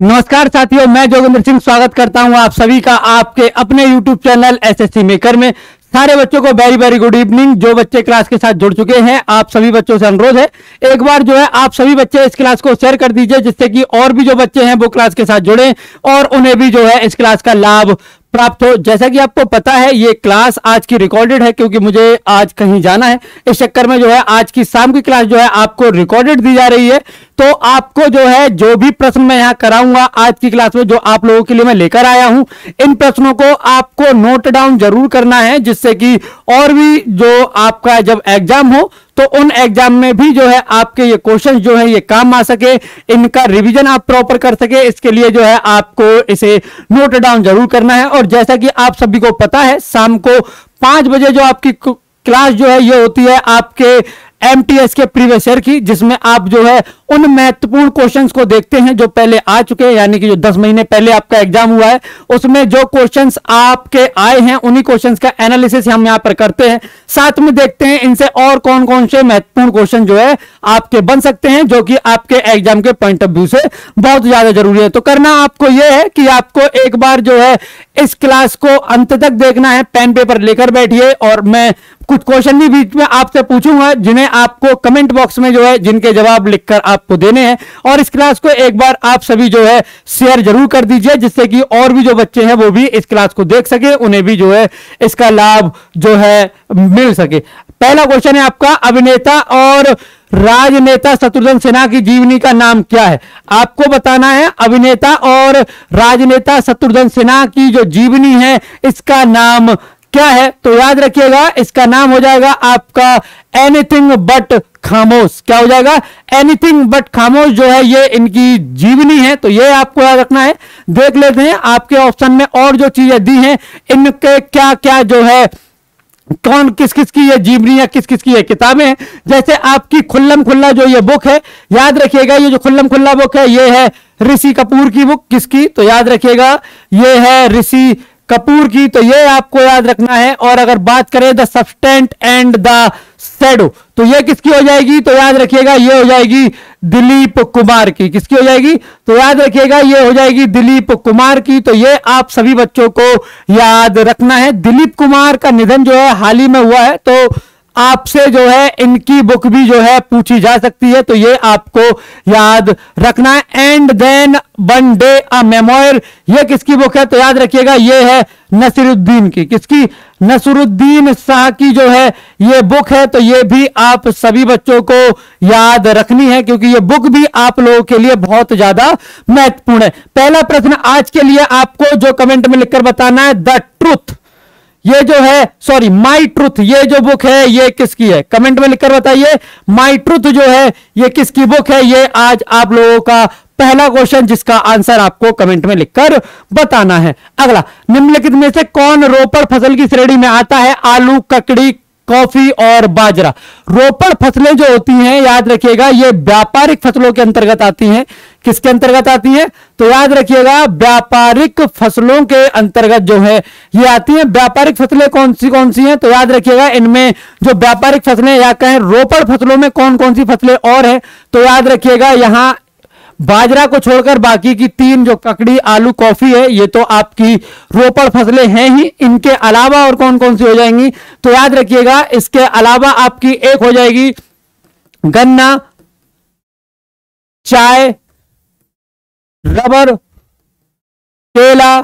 नमस्कार साथियों, मैं जोगिंद्र सिंह स्वागत करता हूँ आप सभी का आपके अपने YouTube चैनल एसएससी मेकर में। सारे बच्चों को वेरी वेरी गुड इवनिंग जो बच्चे क्लास के साथ जुड़ चुके हैं, आप सभी बच्चों से अनुरोध है, एक बार जो है आप सभी बच्चे इस क्लास को शेयर कर दीजिए, जिससे कि और भी जो बच्चे हैं वो क्लास के साथ जुड़े, और उन्हें भी जो है इस क्लास का लाभ प्राप्त हो। जैसा कि आपको पता है, ये क्लास आज की रिकॉर्डेड है, क्योंकि मुझे आज कहीं जाना है। इस चक्कर में जो है, आज की शाम की क्लास जो है, आपको रिकॉर्डेड दी जा रही है। तो आपको जो है, जो भी प्रश्न मैं यहाँ कराऊँगा आज की क्लास में, जो आप लोगों के लिए मैं लेकर आया हूँ, इन प्रश्नों को आपको नोट डाउन ज़रूर करना है, जिससे कि और भी जो आपका जब एग्ज़ाम हो तो उन एग्ज़ाम में भी जो है आपके ये क्वेश्चन जो है, ये काम आ सके, इनका रिवीजन आप प्रॉपर कर सके, इसके लिए जो है आपको इसे नोट डाउन ज़रूर करना है। और जैसा कि आप सभी को पता है, शाम को पाँच बजे जो आपकी क्लास जो है, ये होती है आपके एमटीएस के प्रीवियस ईयर की, जिसमें आप जो है उन महत्वपूर्ण क्वेश्चंस को देखते हैं जो पहले आ चुके हैं, यानी कि जो 10 महीने पहले आपका एग्ज़ाम हुआ है, उसमें जो क्वेश्चंस आपके आए हैं, उन्हीं क्वेश्चंस का एनालिसिस हम यहाँ पर करते हैं। साथ में देखते हैं इनसे और कौन कौन से महत्वपूर्ण क्वेश्चन जो है आपके बन सकते हैं, जो कि आपके एग्ज़ाम के पॉइंट ऑफ़ व्यू से बहुत ज़्यादा ज़रूरी है। तो करना आपको यह है कि आपको एक बार जो है इस क्लास को अंत तक देखना है पेन पेपर लेकर बैठिए और मैं कुछ क्वेश्चन भी बीच में आपसे पूछूँगा, जिन्हें आपको कमेंट बॉक्स में जो है, जिनके जवाब लिखकर आपको देने हैं। और इस क्लास को एक बार आप सभी जो है शेयर ज़रूर कर दीजिए, जिससे कि और भी जो बच्चे हैं, वो भी इस क्लास को देख सके, उन्हें भी जो है, इसका लाभ जो है, मिल सके। पहला क्वेश्चन है आपका, अभिनेता और राजनेता शत्रुघ्न सिन्हा की जीवनी का नाम क्या है? आपको बताना है, अभिनेता और राजनेता शत्रुघ्न सिन्हा की जो जीवनी है, इसका नाम क्या है? तो याद रखिएगा, इसका नाम हो जाएगा आपका एनीथिंग बट खामोश। क्या हो जाएगा? एनीथिंग बट खामोश जो है, ये इनकी जीवनी है तो ये आपको याद रखना है। देख लेते हैं, आपके ऑप्शन में और जो चीज़ें दी हैं, इनके क्या क्या जो है, कौन किस किस की ये जीवनी है किस किस की ये किताबें हैं। जैसे आपकी खुल्लम खुल्ला जो ये बुक है, याद रखिएगा, ये जो खुल्लम खुल्ला बुक है, ये है ऋषि कपूर की बुक किसकी? तो याद रखिएगा, ये है ऋषि कपूर की तो ये आपको याद रखना है। और अगर बात करें the substance and the shadow तो ये किसकी हो जाएगी? तो याद रखिएगा, ये हो जाएगी दिलीप कुमार की। किसकी हो जाएगी? तो याद रखिएगा, ये हो जाएगी दिलीप कुमार की। तो ये आप सभी बच्चों को याद रखना है। दिलीप कुमार का निधन जो है, हाल ही में हुआ है तो आपसे जो है, इनकी बुक भी जो है पूछी जा सकती है तो ये आपको याद रखना है। And then one day a memorial ये किसकी बुक है? तो याद रखिएगा, ये है नसीरुद्दीन की। किसकी? नसरुद्दीन शाह की जो है, ये बुक है तो ये भी आप सभी बच्चों को याद रखनी है, क्योंकि ये बुक भी आप लोगों के लिए बहुत ज़्यादा महत्वपूर्ण है। पहला प्रश्न आज के लिए आपको जो कमेंट में लिखकर बताना है, द ट्रुथ। ये जो है सॉरी माई ट्रूथ ये जो बुक है, ये किसकी है? कमेंट में लिखकर बताइए माई ट्रूथ जो है, ये किसकी बुक है? ये आज आप लोगों का पहला क्वेश्चन जिसका आंसर आपको कमेंट में लिखकर बताना है। अगला, निम्नलिखित में से कौन रोपड़ फ़सल की श्रेणी में आता है? आलू, ककड़ी, कॉफ़ी और बाजरा। रोपड़ फ़सलें जो होती हैं, याद रखिएगा, ये व्यापारिक फ़सलों के अंतर्गत आती हैं। किसके अंतर्गत आती है? तो याद रखिएगा, व्यापारिक फ़सलों के अंतर्गत जो है, ये आती है। व्यापारिक फ़सलें कौन सी कौन सी हैं? तो याद रखिएगा, इनमें जो व्यापारिक फ़सलें या कहें रोपड़ फ़सलों में कौन कौन सी फ़सलें और हैं? तो याद रखिएगा, यहाँ बाजरा को छोड़कर बाकी की तीन जो ककड़ी, आलू, कॉफ़ी है, ये तो आपकी रोपड़ फ़सलें हैं ही। इनके अलावा और कौन कौन सी हो जाएँगी? तो याद रखिएगा, इसके अलावा आपकी एक हो जाएगी गन्ना, चाय रबर, केला,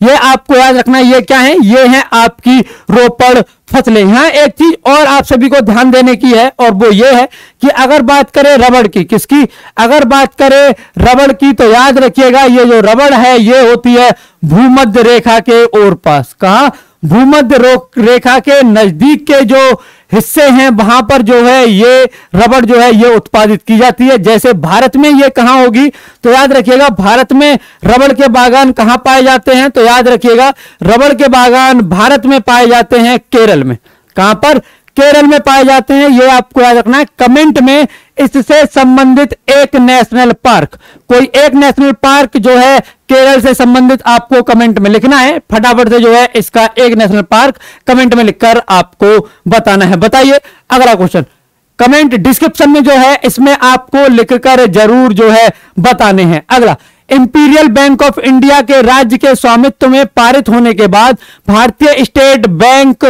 ये आपको याद रखना ये क्या है? ये है आपकी रोपड़ फ़सलें। यहाँ एक चीज़ और आप सभी को ध्यान देने की है, और वो ये है कि अगर बात करें रबड़ की, किसकी? अगर बात करें रबड़ की तो याद रखिएगा, ये जो रबड़ है, ये होती है भूमध्य रेखा के ओर पास। कहा? भूमध्य रेखा के नज़दीक के जो हिस्से हैं, वहाँ पर जो है ये रबड़ जो है ये उत्पादित की जाती है। जैसे भारत में ये कहाँ होगी तो याद रखिएगा, भारत में रबड़ के बागान कहाँ पाए जाते हैं? तो याद रखिएगा, रबड़ के बागान भारत में पाए जाते हैं केरल में। कहाँ पर? केरल में पाए जाते हैं। ये आपको याद रखना है, कमेंट में इससे संबंधित एक नेशनल पार्क, कोई एक नेशनल पार्क जो है केरल से संबंधित आपको कमेंट में लिखना है। फटाफट से जो है इसका एक नेशनल पार्क कमेंट में लिखकर आपको बताना है। बताइए, अगला क्वेश्चन। कमेंट डिस्क्रिप्शन में जो है, इसमें आपको लिखकर ज़रूर जो है बताने हैं। अगला, इंपीरियल बैंक ऑफ़ इंडिया के राज्य के स्वामित्व में पारित होने के बाद भारतीय स्टेट बैंक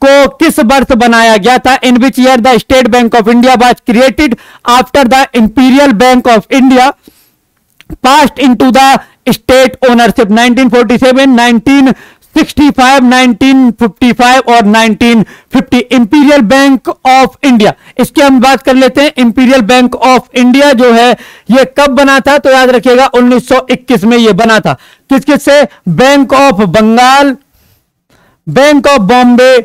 को किस वर्ष बनाया गया था? In which year the State Bank of India was created after the Imperial Bank of India passed into the state ownership 1947 1965 1955 और 1950 इंपीरियल बैंक ऑफ़ इंडिया इसकी हम बात कर लेते हैं। इंपीरियल बैंक ऑफ़ इंडिया जो है, ये कब बना था? तो याद रखिएगा 1921 में ये बना था। किस किस से? Bank of Bengal Bank of Bombay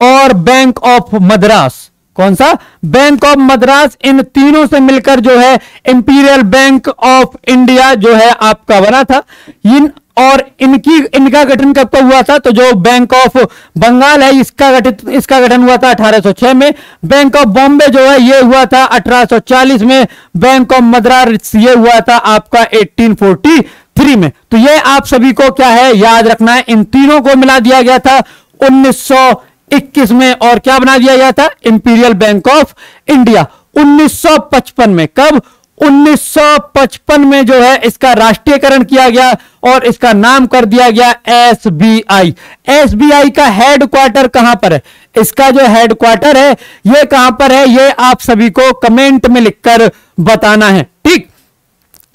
और बैंक ऑफ़ मद्रास कौन सा? बैंक ऑफ़ मद्रास इन तीनों से मिलकर जो है इंपीरियल बैंक ऑफ़ इंडिया जो है आपका बना था। इन और इनकी, इनका गठन कब कब हुआ था? तो जो बैंक ऑफ़ बंगाल है, इसका गठित, इसका गठन हुआ था 1806 में। बैंक ऑफ़ बॉम्बे जो है, ये हुआ था 1840 में। बैंक ऑफ़ मद्रास ये हुआ था आपका 1843 में। तो ये आप सभी को क्या है याद रखना है, इन तीनों को मिला दिया गया था 1921 में और क्या बना दिया गया था? इंपीरियल बैंक ऑफ़ इंडिया 1955 में। कब? 1955 में जो है इसका राष्ट्रीयकरण किया गया और इसका नाम कर दिया गया एसबीआई एसबीआई का हेडक्वार्टर कहाँ पर है? इसका जो हेडक्वार्टर है, ये कहाँ पर है? ये आप सभी को कमेंट में लिखकर बताना है। ठीक?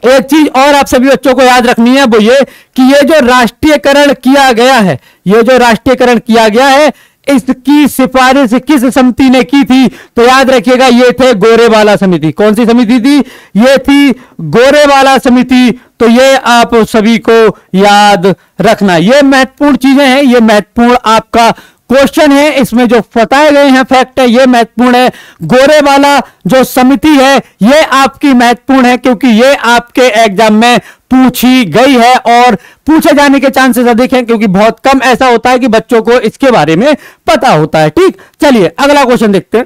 एक चीज़ और आप सभी बच्चों को याद रखनी है वो ये कि ये जो राष्ट्रीयकरण किया गया है, ये जो राष्ट्रीयकरण किया गया है इसकी सिफारिश किस समिति ने की थी? तो याद रखिएगा, ये थे गोरेवाला समिति। कौन सी समिति थी? ये थी गोरेवाला समिति। तो ये आप सभी को याद रखना। ये महत्वपूर्ण चीज़ें हैं, ये महत्वपूर्ण आपका क्वेश्चन है। इसमें जो बताए गए हैं फैक्ट है, ये महत्वपूर्ण है। गोरे वाला जो समिति है, ये आपकी महत्वपूर्ण है, क्योंकि ये आपके एग्ज़ाम में पूछी गई है और पूछे जाने के चांसेस अधिक हैं क्योंकि बहुत कम ऐसा होता है कि बच्चों को इसके बारे में पता होता है। ठीक चलिए अगला क्वेश्चन देखते हैं।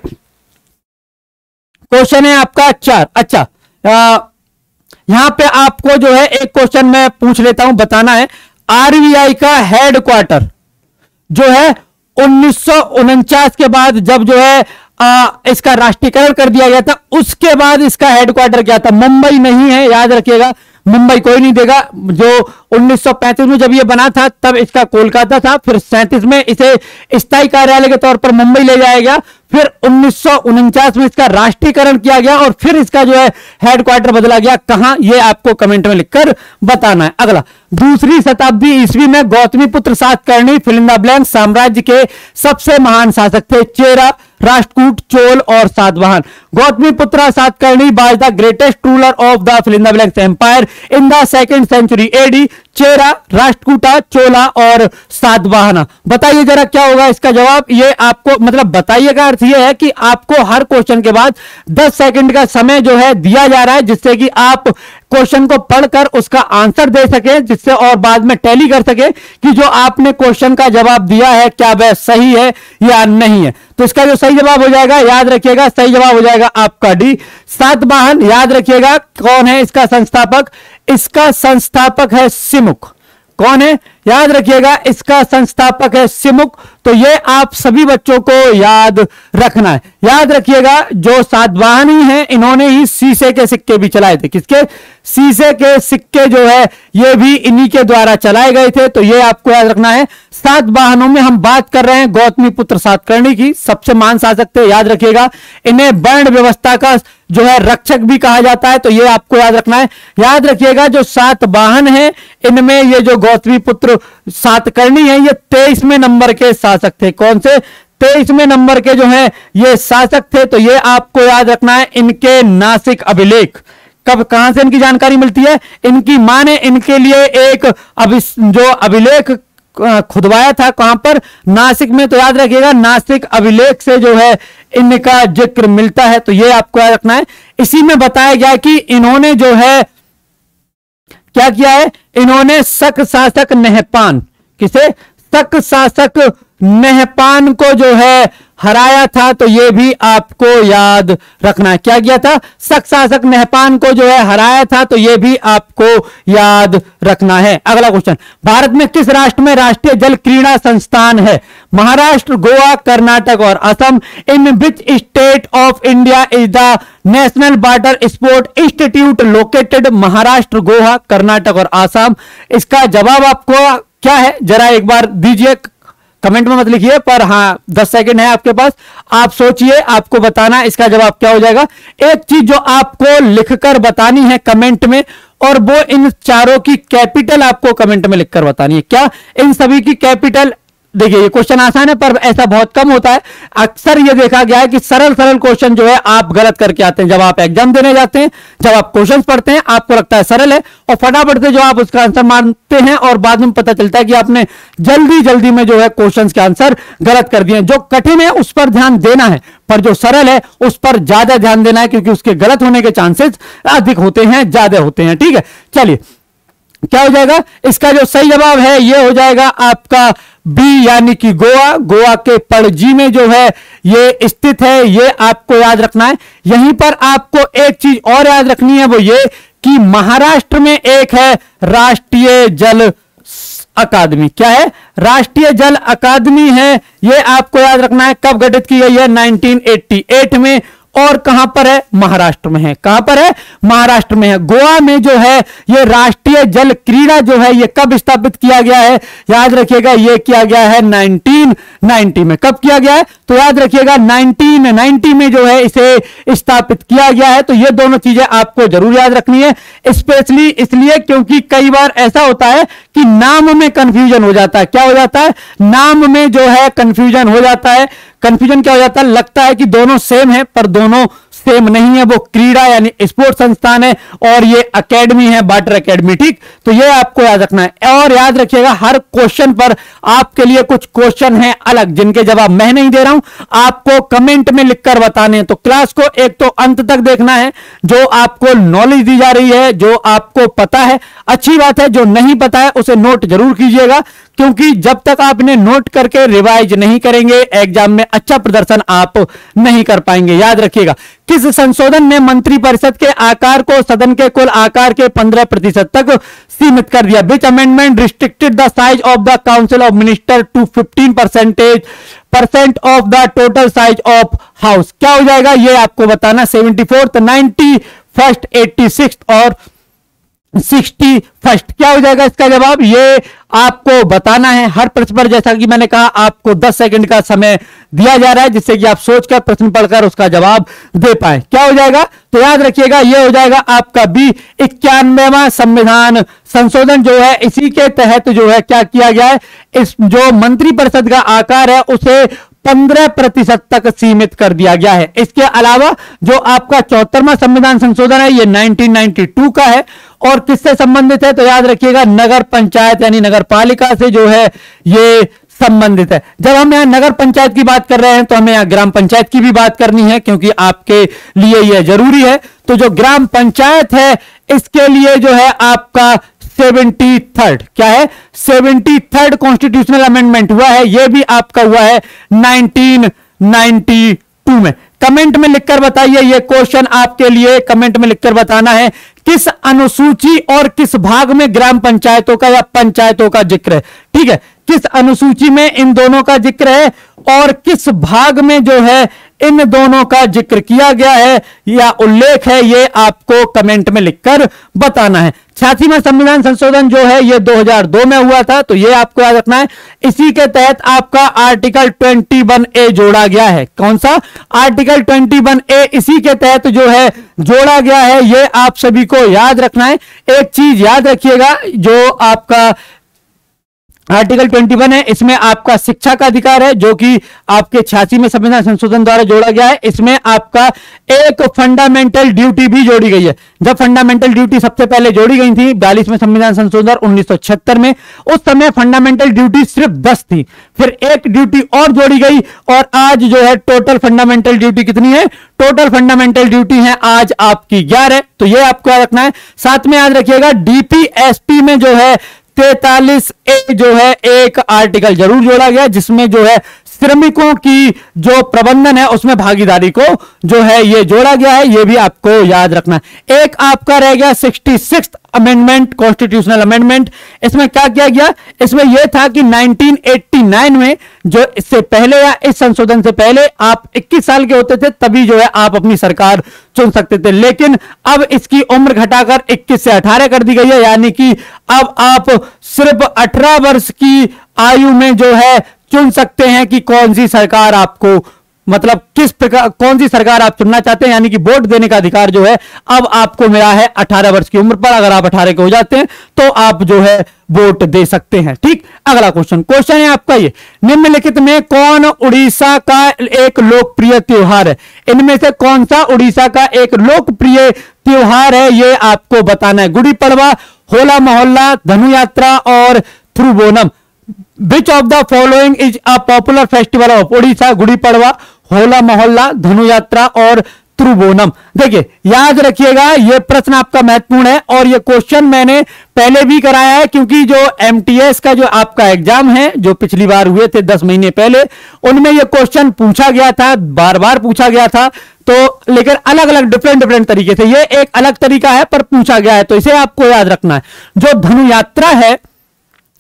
क्वेश्चन है आपका चार। अच्छा यहाँ पे आपको जो है एक क्वेश्चन मैं पूछ लेता हूँ बताना है। आरबीआई का हेडक्वार्टर जो है उन्नीस सौ उनचास के बाद जब जो है आ, इसका राष्ट्रीयकरण कर दिया गया था उसके बाद इसका हेडक्वार्टर क्या था? मुंबई नहीं है याद रखिएगा। मुंबई कोई नहीं देगा। जो 1935 में जब ये बना था, तब इसका कोलकाता था, फिर सैंतीस में इसे स्थायी कार्यालय के तौर पर मुंबई ले जाया गया, फिर उन्नीस सौ उनचास में इसका राष्ट्रीयकरण किया गया और फिर इसका जो है हेडक्वार्टर बदला गया। कहाँ? यह आपको कमेंट में लिखकर बताना है। अगला, दूसरी शताब्दी ईस्वी में गौतमी पुत्र सातकर्णी फिलिंदा ब्लैंक साम्राज्य के सबसे महान शासक थे। चेरा राष्ट्रकूट, चोल और Satavahana. Gautami Putra Satakarni, was the greatest ruler of the fill in the empire in the second century AD Chera, Rashtrakuta, Chola और सातवाहना बताइए जरा क्या होगा इसका जवाब? ये आपको मतलब बताइए का अर्थ ये है कि आपको हर क्वेश्चन के बाद 10 सेकंड का समय जो है दिया जा रहा है, जिससे कि आप क्वेश्चन को पढ़कर उसका आंसर दे सके, जिससे और बाद में टैली कर सके कि जो आपने क्वेश्चन का जवाब दिया है, क्या वह सही है या नहीं है। तो इसका जो सही जवाब हो जाएगा, याद रखिएगा, सही जवाब हो जाएगा आपका डी। सातवाहन याद रखिएगा, कौन है इसका संस्थापक? इसका संस्थापक है सिमुख। कौन है? याद रखिएगा, इसका संस्थापक है सिमुख तो ये आप सभी बच्चों को याद रखना है। याद रखिएगा, जो सातवाहनी है, इन्होंने ही शीशे के सिक्के भी चलाए थे। किसके? शीशे के सिक्के जो है, ये भी इन्हीं के द्वारा चलाए गए थे तो ये आपको याद रखना है। सात वाहनों में हम बात कर रहे हैं गौतमी पुत्र सातकर्णी की, सबसे मान शासक थे, याद रखिएगा। इन्हें वर्ण व्यवस्था का जो है, रक्षक भी कहा जाता है तो ये आपको याद रखना है। याद रखिएगा, जो सात वाहन है, इनमें ये जो गौतमी पुत्र सातकर्णी है ये तेईसवें नंबर के शासक थे। कौन से? तेईसवें नंबर के जो है ये शासक थे तो ये आपको याद रखना है इनके नासिक अभिलेख। कब कहाँ से इनकी जानकारी मिलती है? इनकी माँ ने इनके लिए एक अभिस, जो अभिलेख खुदवाया था कहाँ पर? नासिक में तो याद रखिएगा नासिक अभिलेख से जो है इनका ज़िक्र मिलता है तो ये आपको याद रखना है। इसी में बताया गया कि इन्होंने जो है क्या किया है? इन्होंने सक शासक नेहपान किसे? सक शासक नेहपान को जो है हराया था तो ये भी आपको याद रखना क्या किया था? शक शासक नेहपान को जो है हराया था तो ये भी आपको याद रखना है। अगला क्वेश्चन भारत में किस राष्ट्र में राष्ट्रीय जल क्रीड़ा संस्थान है? महाराष्ट्र, गोवा, कर्नाटक और Assam. In which state of India is the national water sport institute located Maharashtra, Goa, Karnataka और आसाम इसका जवाब आपको क्या है? जरा एक बार दीजिए। कमेंट में मत लिखिए, पर हाँ दस सेकेंड है आपके पास। आप सोचिए, आपको बताना, इसका जवाब क्या हो जाएगा? एक चीज़ जो आपको लिखकर बतानी है कमेंट में, और वो इन चारों की कैपिटल आपको कमेंट में लिखकर बतानी है। क्या? इन सभी की कैपिटल देखिए, ये क्वेश्चन आसान है, पर ऐसा बहुत कम होता है। अक्सर ये देखा गया है कि सरल सरल क्वेश्चन जो है, आप गलत करके आते हैं। जब आप एग्ज़ाम देने जाते हैं, जब आप क्वेश्चन पढ़ते हैं, आपको लगता है सरल है, और फटाफट से जो आप उसका आंसर मानते हैं, और बाद में पता चलता है कि आपने जल्दी जल्दी में जो है क्वेश्चन के आंसर गलत कर दिए जो कठिन है, उस पर ध्यान देना है, पर जो सरल है, उस पर ज़्यादा ध्यान देना है, क्योंकि उसके गलत होने के चांसेस अधिक होते हैं, ज़्यादा होते हैं। ठीक है, चलिए। क्या हो जाएगा? इसका जो सही जवाब है, ये हो जाएगा आपका बी यानी कि गोवा। गोवा के पड़जी में जो है, ये स्थित है, ये आपको याद रखना है। यहीं पर आपको एक चीज़ और याद रखनी है, वो ये कि महाराष्ट्र में एक है, राष्ट्रीय जल अकादमी। क्या है? राष्ट्रीय जल अकादमी है, ये आपको याद रखना है, कब गठित की गई है? 1988 में। और कहाँ पर है? महाराष्ट्र में है। कहाँ पर है? महाराष्ट्र में है। गोवा में जो है, ये राष्ट्रीय जल क्रीड़ा जो है, ये कब स्थापित किया गया है? याद रखिएगा, ये किया गया है 1990 में। कब किया गया है? तो याद रखिएगा 1990 में जो है, इसे स्थापित किया गया है। तो ये दोनों चीज़ें आपको ज़रूर याद रखनी है। स्पेशली इसलिए क्योंकि कई बार ऐसा होता है कि नाम में कंफ्यूजन हो जाता है। क्या हो जाता है? नाम में जो है कंफ्यूजन हो जाता है। कंफ्यूजन क्या हो जाता है? लगता है कि दोनों सेम है, पर दोनों सेम नहीं है, वो क्रीड़ा यानी स्पोर्ट्स संस्थान है और ये एकेडमी है बाटर एकेडमी ठीक? तो ये आपको याद रखना है। और याद रखिएगा, हर क्वेश्चन पर आपके लिए कुछ क्वेश्चन है अलग, जिनके जवाब मैं नहीं दे रहा हूँ। आपको कमेंट में लिखकर बताने हैं। तो क्लास को एक तो अंत तक देखना है, जो आपको नॉलेज दी जा रही है, जो आपको पता है। अच्छी बात है, जो नहीं पता है, उसे नोट ज़रूर कीजिएगा। क्योंकि जब तक आप इन्हें नोट करके रिवाइज नहीं करेंगे, एग्ज़ाम में अच्छा प्रदर्शन आप नहीं कर पाएँगे। याद रखिएगा, किस संशोधन ने मंत्रिपरिषद के आकार को सदन के कुल आकार के 15 प्रतिशत तक सीमित कर दिया? Which amendment restricted the size of the council of minister to 15 percentage percent of the total size of house क्या हो जाएगा? ये आपको बताना seventy fourth ninety first eighty six और सिक्सटी फ़र्स्ट। क्या हो जाएगा इसका जवाब? ये आपको बताना है हर प्रश्न पर, जैसा कि मैंने कहा, आपको 10 सेकंड का समय दिया जा रहा है, जिससे कि आप सोचकर प्रश्न पढ़कर उसका जवाब दे पाए। क्या हो जाएगा? तो याद रखिएगा, ये हो जाएगा आपका बी इक्यानवेवा संविधान संशोधन जो है, इसी के तहत जो है, क्या किया गया है? इस जो मंत्रिपरिषद का आकार है, उसे पंद्रह प्रतिशत तक सीमित कर दिया गया है। इसके अलावा जो आपका चौहत्तरवा संविधान संशोधन है, ये 1992 का है और किससे संबंधित है? तो याद रखिएगा, नगर पंचायत यानी नगर पालिका से जो है, ये संबंधित है। जब हम यहाँ नगर पंचायत की बात कर रहे हैं तो हमें यहाँ ग्राम पंचायत की भी बात करनी है, क्योंकि आपके लिए यह ज़रूरी है। तो जो ग्राम पंचायत है, इसके लिए जो है आपका सेवेंटी थर्ड, क्या है? सेवेंटी थर्ड कॉन्स्टिट्यूशनल अमेंडमेंट हुआ है यह भी आपका हुआ है नाइनटीन नाइनटी टू में। कमेंट में लिखकर बताइए यह क्वेश्चन आपके लिए कमेंट में लिखकर बताना है, किस अनुसूची और किस भाग में ग्राम पंचायतों का या पंचायतों का ज़िक्र है? ठीक है, किस अनुसूची में इन दोनों का ज़िक्र है और किस भाग में जो है इन दोनों का ज़िक्र किया गया है या उल्लेख है, ये आपको कमेंट में लिखकर बताना है। छियासीवा संविधान संशोधन जो है, ये 2002 में हुआ था तो ये आपको याद रखना है। इसी के तहत आपका आर्टिकल 21 ए जोड़ा गया है। कौन सा? आर्टिकल 21 ए इसी के तहत जो है, जोड़ा गया है, ये आप सभी को याद रखना है। एक चीज़ याद रखिएगा, जो आपका आर्टिकल 21 है, इसमें आपका शिक्षा का अधिकार है, जो कि आपके छियासी में संविधान संशोधन द्वारा जोड़ा गया है, इसमें आपका एक फंडामेंटल ड्यूटी भी जोड़ी गई है। जब फंडामेंटल ड्यूटी सबसे पहले जोड़ी गई थी, बयालीस में संविधान संशोधन उन्नीस में, उस समय फंडामेंटल ड्यूटी सिर्फ़ दस थी। फिर एक ड्यूटी और जोड़ी गई, और आज जो है टोटल फंडामेंटल ड्यूटी कितनी है? टोटल फंडामेंटल ड्यूटी है आज आपकी ग्यारह तो ये आपको याद रखना है। साथ में याद रखिएगा डीपीएसपी में जो है तैतालीस ए जो है एक आर्टिकल ज़रूर जोड़ा गया जिसमें जो है श्रमिकों की जो प्रबंधन है, उसमें भागीदारी को जो है, ये जोड़ा गया है, ये भी आपको याद रखना एक आपका रह गया sixty six amendment constitutional amendment इसमें क्या किया गया? इसमें यह था कि 1989 में जो इससे पहले या इस संशोधन से पहले आप 21 साल के होते थे, तभी जो है आप अपनी सरकार चुन सकते थे। लेकिन अब इसकी उम्र घटाकर 21 से 18 कर दी गई है, यानी कि अब आप सिर्फ़ 18 वर्ष की आयु में जो है चुन सकते हैं कि कौन सी सरकार आपको मतलब किस प्रकार, कौन सी सरकार आप चुनना चाहते हैं, यानी कि वोट देने का अधिकार जो है, अब आपको मिला है 18 वर्ष की उम्र पर, अगर आप 18 के हो जाते हैं तो आप जो है वोट दे सकते हैं। ठीक? अगला क्वेश्चन क्वेश्चन है आपका ये। निम्नलिखित में कौन उड़ीसा का एक लोकप्रिय त्योहार है? इनमें से कौन सा उड़ीसा का एक लोकप्रिय त्योहार है, ये आपको बताना है। गुड़ी पड़वा, होला मोहल्ला, धनु यात्रा और Thiruvonam which of the following is a popular festival of Orissa Gudi Padwa Hola Mohalla Dhanu यात्रा और त्रुबोनम देखिए, याद रखिएगा यह प्रश्न आपका महत्वपूर्ण है और यह क्वेश्चन मैंने पहले भी कराया है क्योंकि जो एमटीएस का जो आपका एग्ज़ाम है, जो पिछली बार हुए थे दस महीने पहले, उनमें यह क्वेश्चन पूछा गया था बार बार पूछा गया था। तो लेकिन अलग अलग डिफरेंट डिफरेंट तरीके से यह एक अलग तरीका है, पर पूछा गया है तो इसे आपको याद रखना है। जो धनु यात्रा है,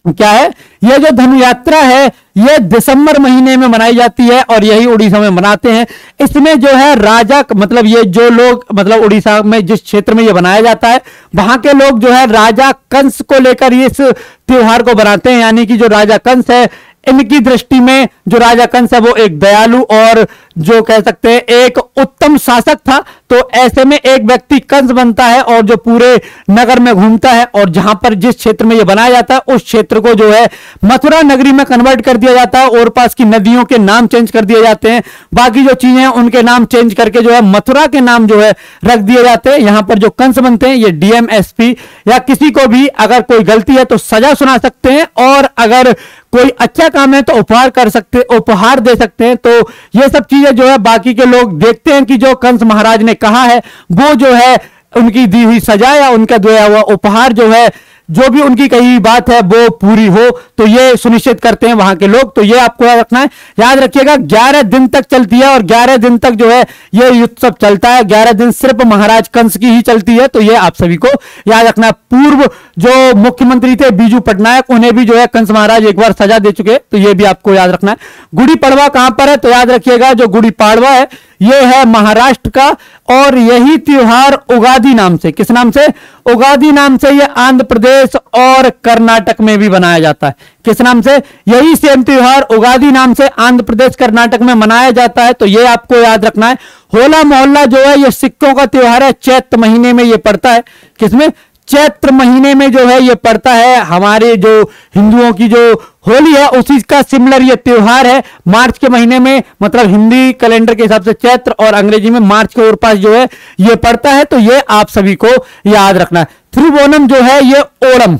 क्या है? ये जो धनु यात्रा है यह दिसंबर महीने में मनाई जाती है और यही उड़ीसा में मनाते हैं। इसमें जो है राजा मतलब ये जो लोग मतलब उड़ीसा में जिस क्षेत्र में ये बनाया जाता है, वहाँ के लोग जो है राजा कंस को लेकर इस त्योहार को बनाते हैं। यानी कि जो राजा कंस है, इनकी दृष्टि में जो राजा कंस है वो एक दयालु और जो कह सकते हैं, एक उत्तम शासक था। तो ऐसे में एक व्यक्ति कंस बनता है और जो पूरे नगर में घूमता है और जहाँ पर जिस क्षेत्र में ये बनाया जाता है, उस क्षेत्र को जो है मथुरा नगरी में कन्वर्ट कर दिया जाता है, और पास की नदियों के नाम चेंज कर दिए जाते हैं। बाकी जो चीज़ें हैं, उनके नाम चेंज करके जो है, मथुरा के नाम जो है, रख दिए जाते हैं। यहाँ पर जो कंस बनते हैं, ये डीएमएसपी या किसी को भी अगर कोई गलती है तो सजा सुना सकते हैं, और अगर कोई अच्छा काम है तो उपहार कर सकते, उपहार दे सकते हैं। तो ये सब चीज़ें जो है, बाकी के लोग देखते हैं कि जो कंस महाराज ने कहा है, वो जो है, उनकी दी हुई सजा या उनका दिया हुआ उपहार जो है जो भी उनकी कही बात है, वो पूरी हो। तो ये सुनिश्चित करते हैं वहाँ के लोग। तो ये आपको याद रखना है। याद रखिएगा 11 दिन तक चलती है और 11 दिन तक जो है, ये उत्सव चलता है। 11 दिन सिर्फ़ महाराज कंस की ही चलती है। तो ये आप सभी को याद रखना। पूर्व जो मुख्यमंत्री थे, बीजू पटनायक, उन्हें भी जो है, कंस महाराज एक बार सजा दे चुके। तो ये भी आपको याद रखना है। गुड़ी पड़वा कहाँ पर है? तो याद रखिएगा, जो गुड़ी पाड़वा है यह है महाराष्ट्र का और यही त्योहार उगादी नाम से। किस नाम से? उगादी नाम से यह आंध्र प्रदेश और कर्नाटक में भी मनाया जाता है। किस नाम से? यही सेम त्योहार उगादी नाम से आंध्र प्रदेश, कर्नाटक में मनाया जाता है। तो यह आपको याद रखना है। होला मोहल्ला जो है यह सिक्कों का त्योहार है। चैत महीने में यह पड़ता है। किसमें? चैत्र महीने में जो है ये पड़ता है, हमारे जो हिंदुओं की जो होली है, उसी का सिमिलर ये त्योहार है। मार्च के महीने में मतलब हिंदी कैलेंडर के हिसाब से चैत्र और अंग्रेज़ी में मार्च के पास जो है, ये पड़ता है। तो ये आप सभी को याद रखना थ्रुबोनम जो है ये ओणम,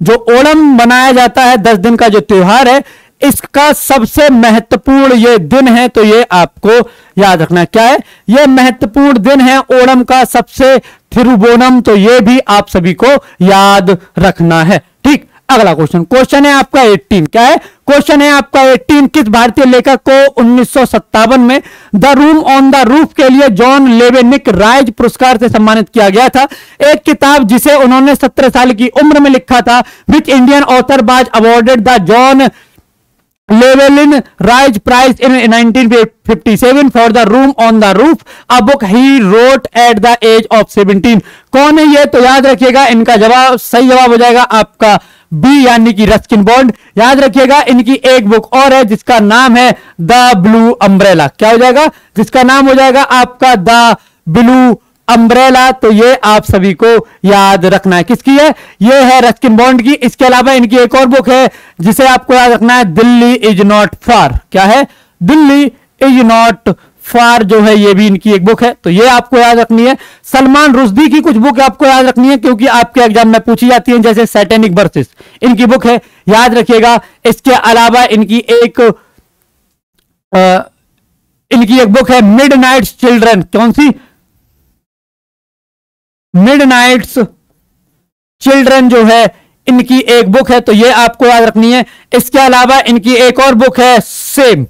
जो ओणम मनाया जाता है, दस दिन का जो त्योहार है इसका सबसे महत्वपूर्ण ये दिन है तो ये आपको याद रखना क्या है? ये महत्वपूर्ण दिन है ओणम का सबसे थिरुबोनम तो ये भी आप सभी को याद रखना है। ठीक, अगला क्वेश्चन क्वेश्चन है आपका 18 क्या है? क्वेश्चन है आपका 18 किस भारतीय लेखक को उन्नीस सौ सत्तावन में the room on the roof के लिए जॉन लेवेनिक राइज पुरस्कार से सम्मानित किया गया था? एक किताब जिसे उन्होंने 17 साल की उम्र में लिखा था which Indian author was awarded the John Llewellyn Rice Prize in 1957 for the room on the roof a book he wrote at the age of 17 कौन है ये? तो याद रखिएगा, इनका जवाब, सही जवाब हो जाएगा आपका बी यानी कि रस्किन बॉन्ड याद रखिएगा, इनकी एक बुक और है, जिसका नाम है द ब्लू अम्ब्रेला। क्या हो जाएगा? जिसका नाम हो जाएगा आपका द ब्लू अम्ब्रेला तो ये आप सभी को याद रखना है। किसकी है? ये है रस्किन बॉन्ड की। इसके अलावा इनकी एक और बुक है जिसे आपको याद रखना है दिल्ली इज़ नॉट फार। क्या है? दिल्ली इज़ नॉट फार जो है ये भी इनकी एक बुक है। तो ये आपको याद रखनी है। सलमान रुश्दी की कुछ बुक आपको याद रखनी है क्योंकि आपके एग्ज़ाम में पूछी जाती है जैसे सैटेनिक वर्सेस इनकी बुक है याद रखिएगा। इसके अलावा इनकी एक आ, इनकी एक बुक है मिड चिल्ड्रन कौन सी? मिड नाइट्स चिल्ड्रन जो है, इनकी एक बुक है तो ये आपको याद रखनी है। इसके अलावा इनकी एक और बुक है सेम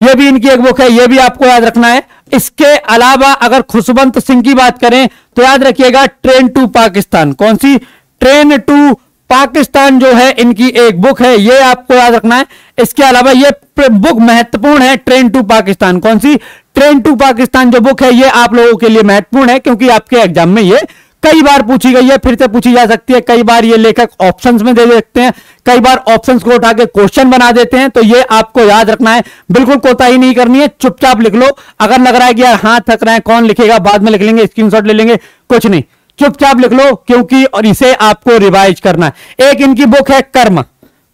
ये भी इनकी एक बुक है, ये भी आपको याद रखना है। इसके अलावा अगर खुशवंत सिंह की बात करें तो याद रखिएगा ट्रेन टू पाकिस्तान कौन सी? ट्रेन टू पाकिस्तान जो है, इनकी एक बुक है, ये आपको याद रखना है। इसके अलावा ये बुक महत्वपूर्ण है ट्रेन टू पाकिस्तान कौन सी? ट्रेन टू पाकिस्तान जो बुक है, ये आप लोगों के लिए महत्वपूर्ण है, क्योंकि आपके एग्ज़ाम में ये कई बार पूछी गई है, फिर से पूछी जा सकती है। कई बार ये लेखक ऑप्शंस में दे देते हैं, कई बार ऑप्शंस को उठा के क्वेश्चन बना देते हैं तो ये आपको याद रखना है। बिल्कुल कोताही नहीं करनी है, चुपचाप लिख लो। अगर लग रहा है कि यार हाथ थक रहे हैं, कौन लिखेगा? बाद में लिख लेंगे स्क्रीनशॉट ले लेंगे, कुछ नहीं। चुपचाप लिख लो, क्योंकि और इसे आपको रिवाइज करना है। एक इनकी बुक है कर्म।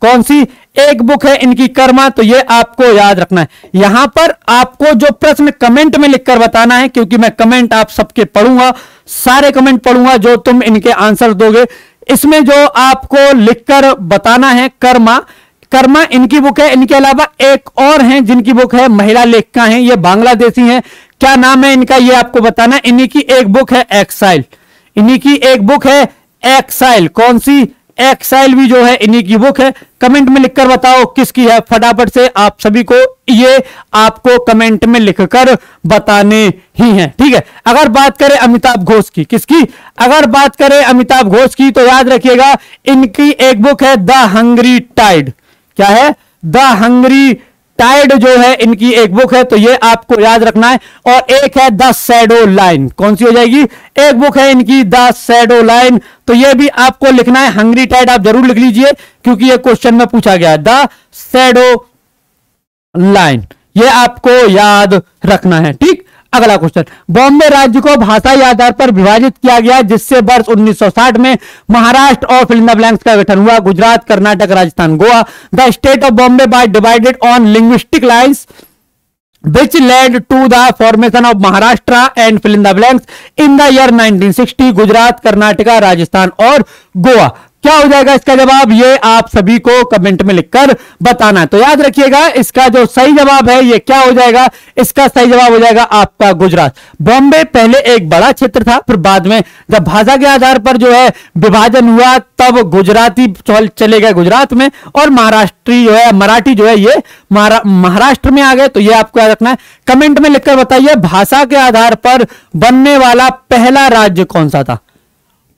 कौन सी? एक बुक है इनकी कर्मा तो ये आपको याद रखना है। यहाँ पर आपको जो प्रश्न कमेंट में लिखकर बताना है, क्योंकि मैं कमेंट आप सबके पढ़ूँगा, सारे कमेंट पढ़ूँगा, जो तुम इनके आंसर दोगे। इसमें जो आपको लिखकर बताना है कर्मा कर्मा इनकी बुक है, इनके अलावा एक और है जिनकी बुक है, महिला लेखिका है, ये बांग्लादेशी है। क्या नाम है इनका, ये आपको बताना इन्हीं की एक बुक है एक्साइल। इन्हीं की एक बुक है एक्साइल। कौन सी? एक्साइल भी जो है, इन्हीं की बुक है। कमेंट में लिखकर बताओ किसकी है फटाफट से। आप सभी को ये आपको कमेंट में लिखकर बताने ही है। ठीक है? अगर बात करें अमिताभ घोष की, किसकी? अगर बात करें अमिताभ घोष की तो याद रखिएगा, इनकी एक बुक है, द हंगरी टाइड। क्या है? द हंग्री टाइड जो है, इनकी एक बुक है तो ये आपको याद रखना है। और एक है द सैडो लाइन कौन सी हो जाएगी? एक बुक है इनकी द सैडो लाइन तो ये भी आपको लिखना है। हंग्री टाइड आप ज़रूर लिख लीजिए, क्योंकि ये क्वेश्चन में पूछा गया है। द सैडो लाइन ये आपको याद रखना है, ठीक? अगला क्वेश्चन बॉम्बे राज्य को भाषाई आधार पर विभाजित किया गया, जिससे वर्ष 1960 में महाराष्ट्र और फ़िल्म ब्लैंक्स का गठन हुआ। Gujarat, Karnataka, Rajasthan, Goa. The state of Bombay by divided on linguistic lines which led formation of Maharashtra and fill in the blanks in the year 1960 Gujarat Karnataka Rajasthan और गोवा क्या हो जाएगा इसका जवाब? ये आप सभी को कमेंट में लिखकर बताना है। तो याद रखिएगा, इसका जो सही जवाब है, ये क्या हो जाएगा? इसका सही जवाब हो जाएगा आपका गुजरात। बॉम्बे पहले एक बड़ा क्षेत्र था, फिर बाद में जब भाषा के आधार पर जो है विभाजन हुआ, तब गुजराती चले गए गुजरात में और महाराष्ट्री जो है, मराठी जो है, ये महाराष्ट्र में आ गए। तो ये आपको याद रखना है। कमेंट में लिखकर बताइए, भाषा के आधार पर बनने वाला पहला राज्य कौन सा था?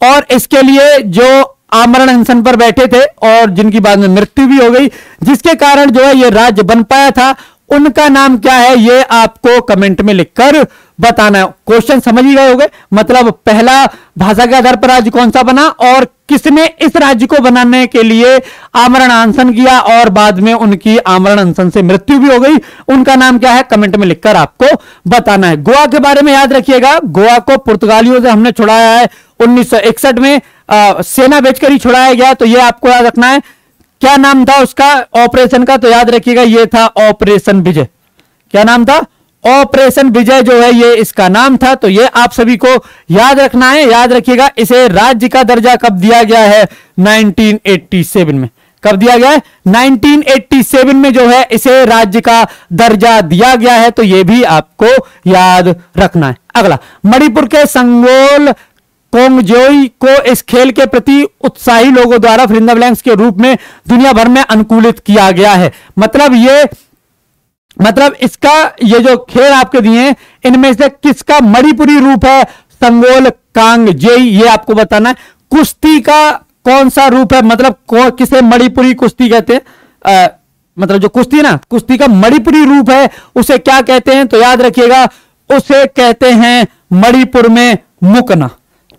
और इसके लिए जो आमरण अनशन पर बैठे थे और जिनकी बाद में मृत्यु भी हो गई, जिसके कारण जो है ये राज्य बन पाया था। उनका नाम क्या है, ये आपको कमेंट में लिखकर बताना है। क्वेश्चन समझ ही गए होंगे। मतलब पहला भाषा के आधार पर राज्य कौन सा बना और किसने इस राज्य को बनाने के लिए आमरण अनशन किया और बाद में उनकी आमरण अनशन से मृत्यु भी हो गई। उनका नाम क्या है, कमेंट में लिखकर आपको बताना है। गोवा के बारे में याद रखिएगा। गोवा को पुर्तगालियों से हमने छुड़ाया है। उन्नीस में आ, सेना बेचकर ही छुड़ाया गया। तो यह आपको याद रखना है। क्या नाम था उसका? ऑपरेशन का तो याद रखिएगा ये था ऑपरेशन विजय। क्या नाम था? ऑपरेशन विजय जो है ये इसका नाम था। तो ये आप सभी को याद रखना है। याद रखिएगा इसे राज्य का दर्जा कब दिया गया है? 1987 में। कब दिया गया है? 1987 में जो है इसे राज्य का दर्जा दिया गया है। तो ये भी आपको याद रखना है। अगला मणिपुर के संगोल कोंगजोई को इस खेल के प्रति उत्साही लोगों द्वारा फ्रिंदाब्लैंक्स के रूप में दुनिया भर में अनुकूलित किया गया है। मतलब ये मतलब इसका, ये जो खेल आपके दिए इनमें से किसका मणिपुरी रूप है? संगोल कांग। जेई ये आपको बताना है। कुश्ती का कौन सा रूप है? मतलब किसे मणिपुरी कुश्ती कहते हैं? मतलब जो कुश्ती ना, कुश्ती का मणिपुरी रूप है, उसे क्या कहते हैं? तो याद रखिएगा, उसे कहते हैं मणिपुर में मुकना।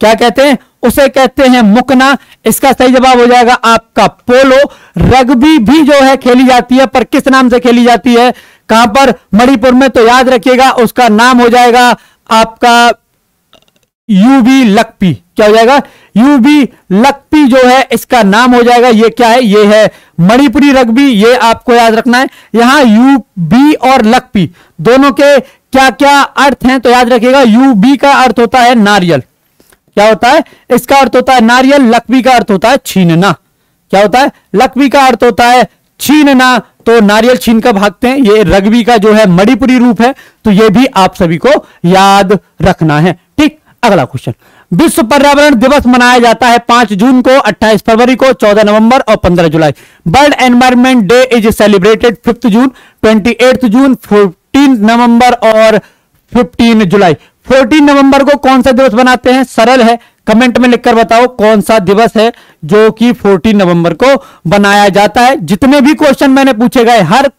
क्या कहते हैं? उसे कहते हैं मुकना। इसका सही जवाब हो जाएगा आपका पोलो। रग्बी भी जो है खेली जाती है, पर किस नाम से खेली जाती है? कहाँ पर? मणिपुर में तो याद रखिएगा, उसका नाम हो जाएगा आपका यूबी लकपी। क्या हो जाएगा? यूबी लकपी जो है, इसका नाम हो जाएगा, ये क्या है? ये है मणिपुरी रग्बी, ये आपको याद रखना है। यहाँ यू बी और लकपी, दोनों के क्या क्या अर्थ हैं? तो याद रखिएगा यू बी का अर्थ होता है नारियल। क्या होता है? इसका अर्थ होता है नारियल, लकवी का अर्थ होता है छीनना। क्या होता है? लकवी का अर्थ होता है छीनना। तो नारियल छीन कर भागते हैं। ये रग्बी का जो है मणिपुरी रूप है तो ये भी आप सभी को याद रखना है। ठीक? अगला क्वेश्चन विश्व पर्यावरण दिवस मनाया जाता है पाँच जून को 28 फरवरी को 14 नवंबर और 15 जुलाई। World environment day is celebrated fifth June 28 जून 14 नवंबर और 15 जुलाई। 14 नवंबर को कौन सा दिवस बनाते हैं? सरल है। कमेंट में लिखकर बताओ कौन सा दिवस है जो कि 14 नवंबर को बनाया जाता है। जितने भी क्वेश्चन मैंने पूछे गए, हर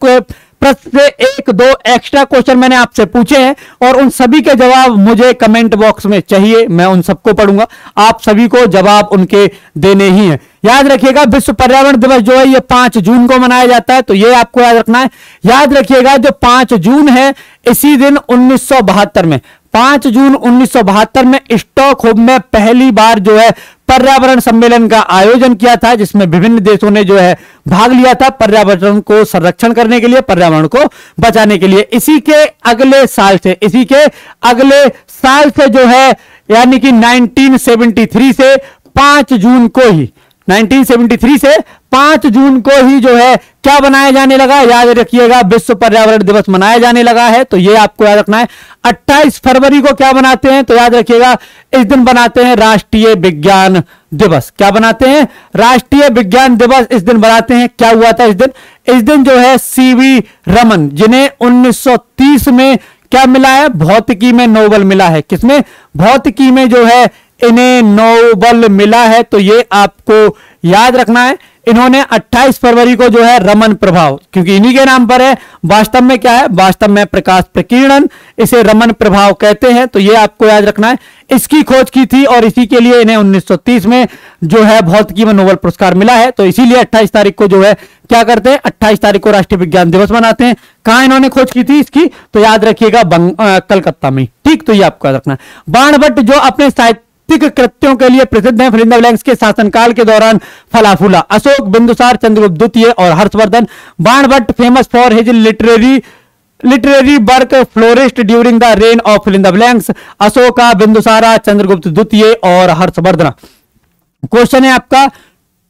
प्रश्न से एक, दो एक्स्ट्रा क्वेश्चन मैंने आपसे पूछे हैं और उन सभी के जवाब मुझे कमेंट बॉक्स में चाहिए। मैं उन सबको पढ़ूँगा। आप सभी को जवाब उनके देने ही हैं। याद रखिएगा, विश्व पर्यावरण दिवस जो है, ये पाँच जून को मनाया जाता है। तो ये आपको याद रखना है। याद रखिएगा, जो पाँच जून है, इसी दिन उन्नीस सौ बहत्तर में। पाँच जून उन्नीस सौ बहत्तर में स्टॉकहोम में पहली बार जो है पर्यावरण सम्मेलन का आयोजन किया था, जिसमें विभिन्न देशों ने जो है भाग लिया था पर्यावरण को संरक्षण करने के लिए, पर्यावरण को बचाने के लिए। इसी के अगले साल से, इसी के अगले साल से जो है, यानी कि 1973 से 5 जून को ही 1973 से 5 जून को ही जो है क्या बनाया जाने लगा? याद रखिएगा, विश्व पर्यावरण दिवस मनाया जाने लगा है तो ये आपको याद रखना है। 28 फरवरी को क्या बनाते हैं? तो याद रखिएगा, इस दिन बनाते हैं राष्ट्रीय विज्ञान दिवस। क्या बनाते हैं? राष्ट्रीय विज्ञान दिवस इस दिन बनाते हैं। क्या हुआ था इस दिन? इस दिन जो है सीवी रमन, जिन्हें 1930 में क्या मिला है? भौतिकी में नोबल मिला है। किसमें? भौतिकी में जो है इन्हें नोबल मिला है। तो ये आपको याद रखना है। इन्होंने 28 फरवरी को जो है रमन प्रभाव, क्योंकि इन्हीं के नाम पर है, वास्तव में क्या है? वास्तव में प्रकाश प्रकीर्णन, इसे रमन प्रभाव कहते हैं तो ये आपको याद रखना है। इसकी खोज की थी और इसी के लिए इन्हें 1930 में जो है भौतिकी में नोबल पुरस्कार मिला है। तो इसीलिए 28 तारीख को जो है, क्या करते हैं? 28 तारीख को राष्ट्रीय विज्ञान दिवस मनाते हैं। कहा इन्होंने खोज की थी इसकी? तो याद रखिएगा कलकत्ता में। ठीक तो ये आपको याद रखना बाणभट्ट जो अपने साहित्य साहित्यिक कृत्यों के लिए प्रसिद्ध हैं। फिलिंदा के शासनकाल के दौरान फलाफूला, अशोक बिंदुसार, चंद्रगुप्त द्वितीय और Harshavardhana. Banabhatta famous for his literary literary work flourished during the reign of fill in the blanks Ashoka, Bindusara, Chandragupta द्वितीय और हर्षवर्धन। क्वेश्चन है आपका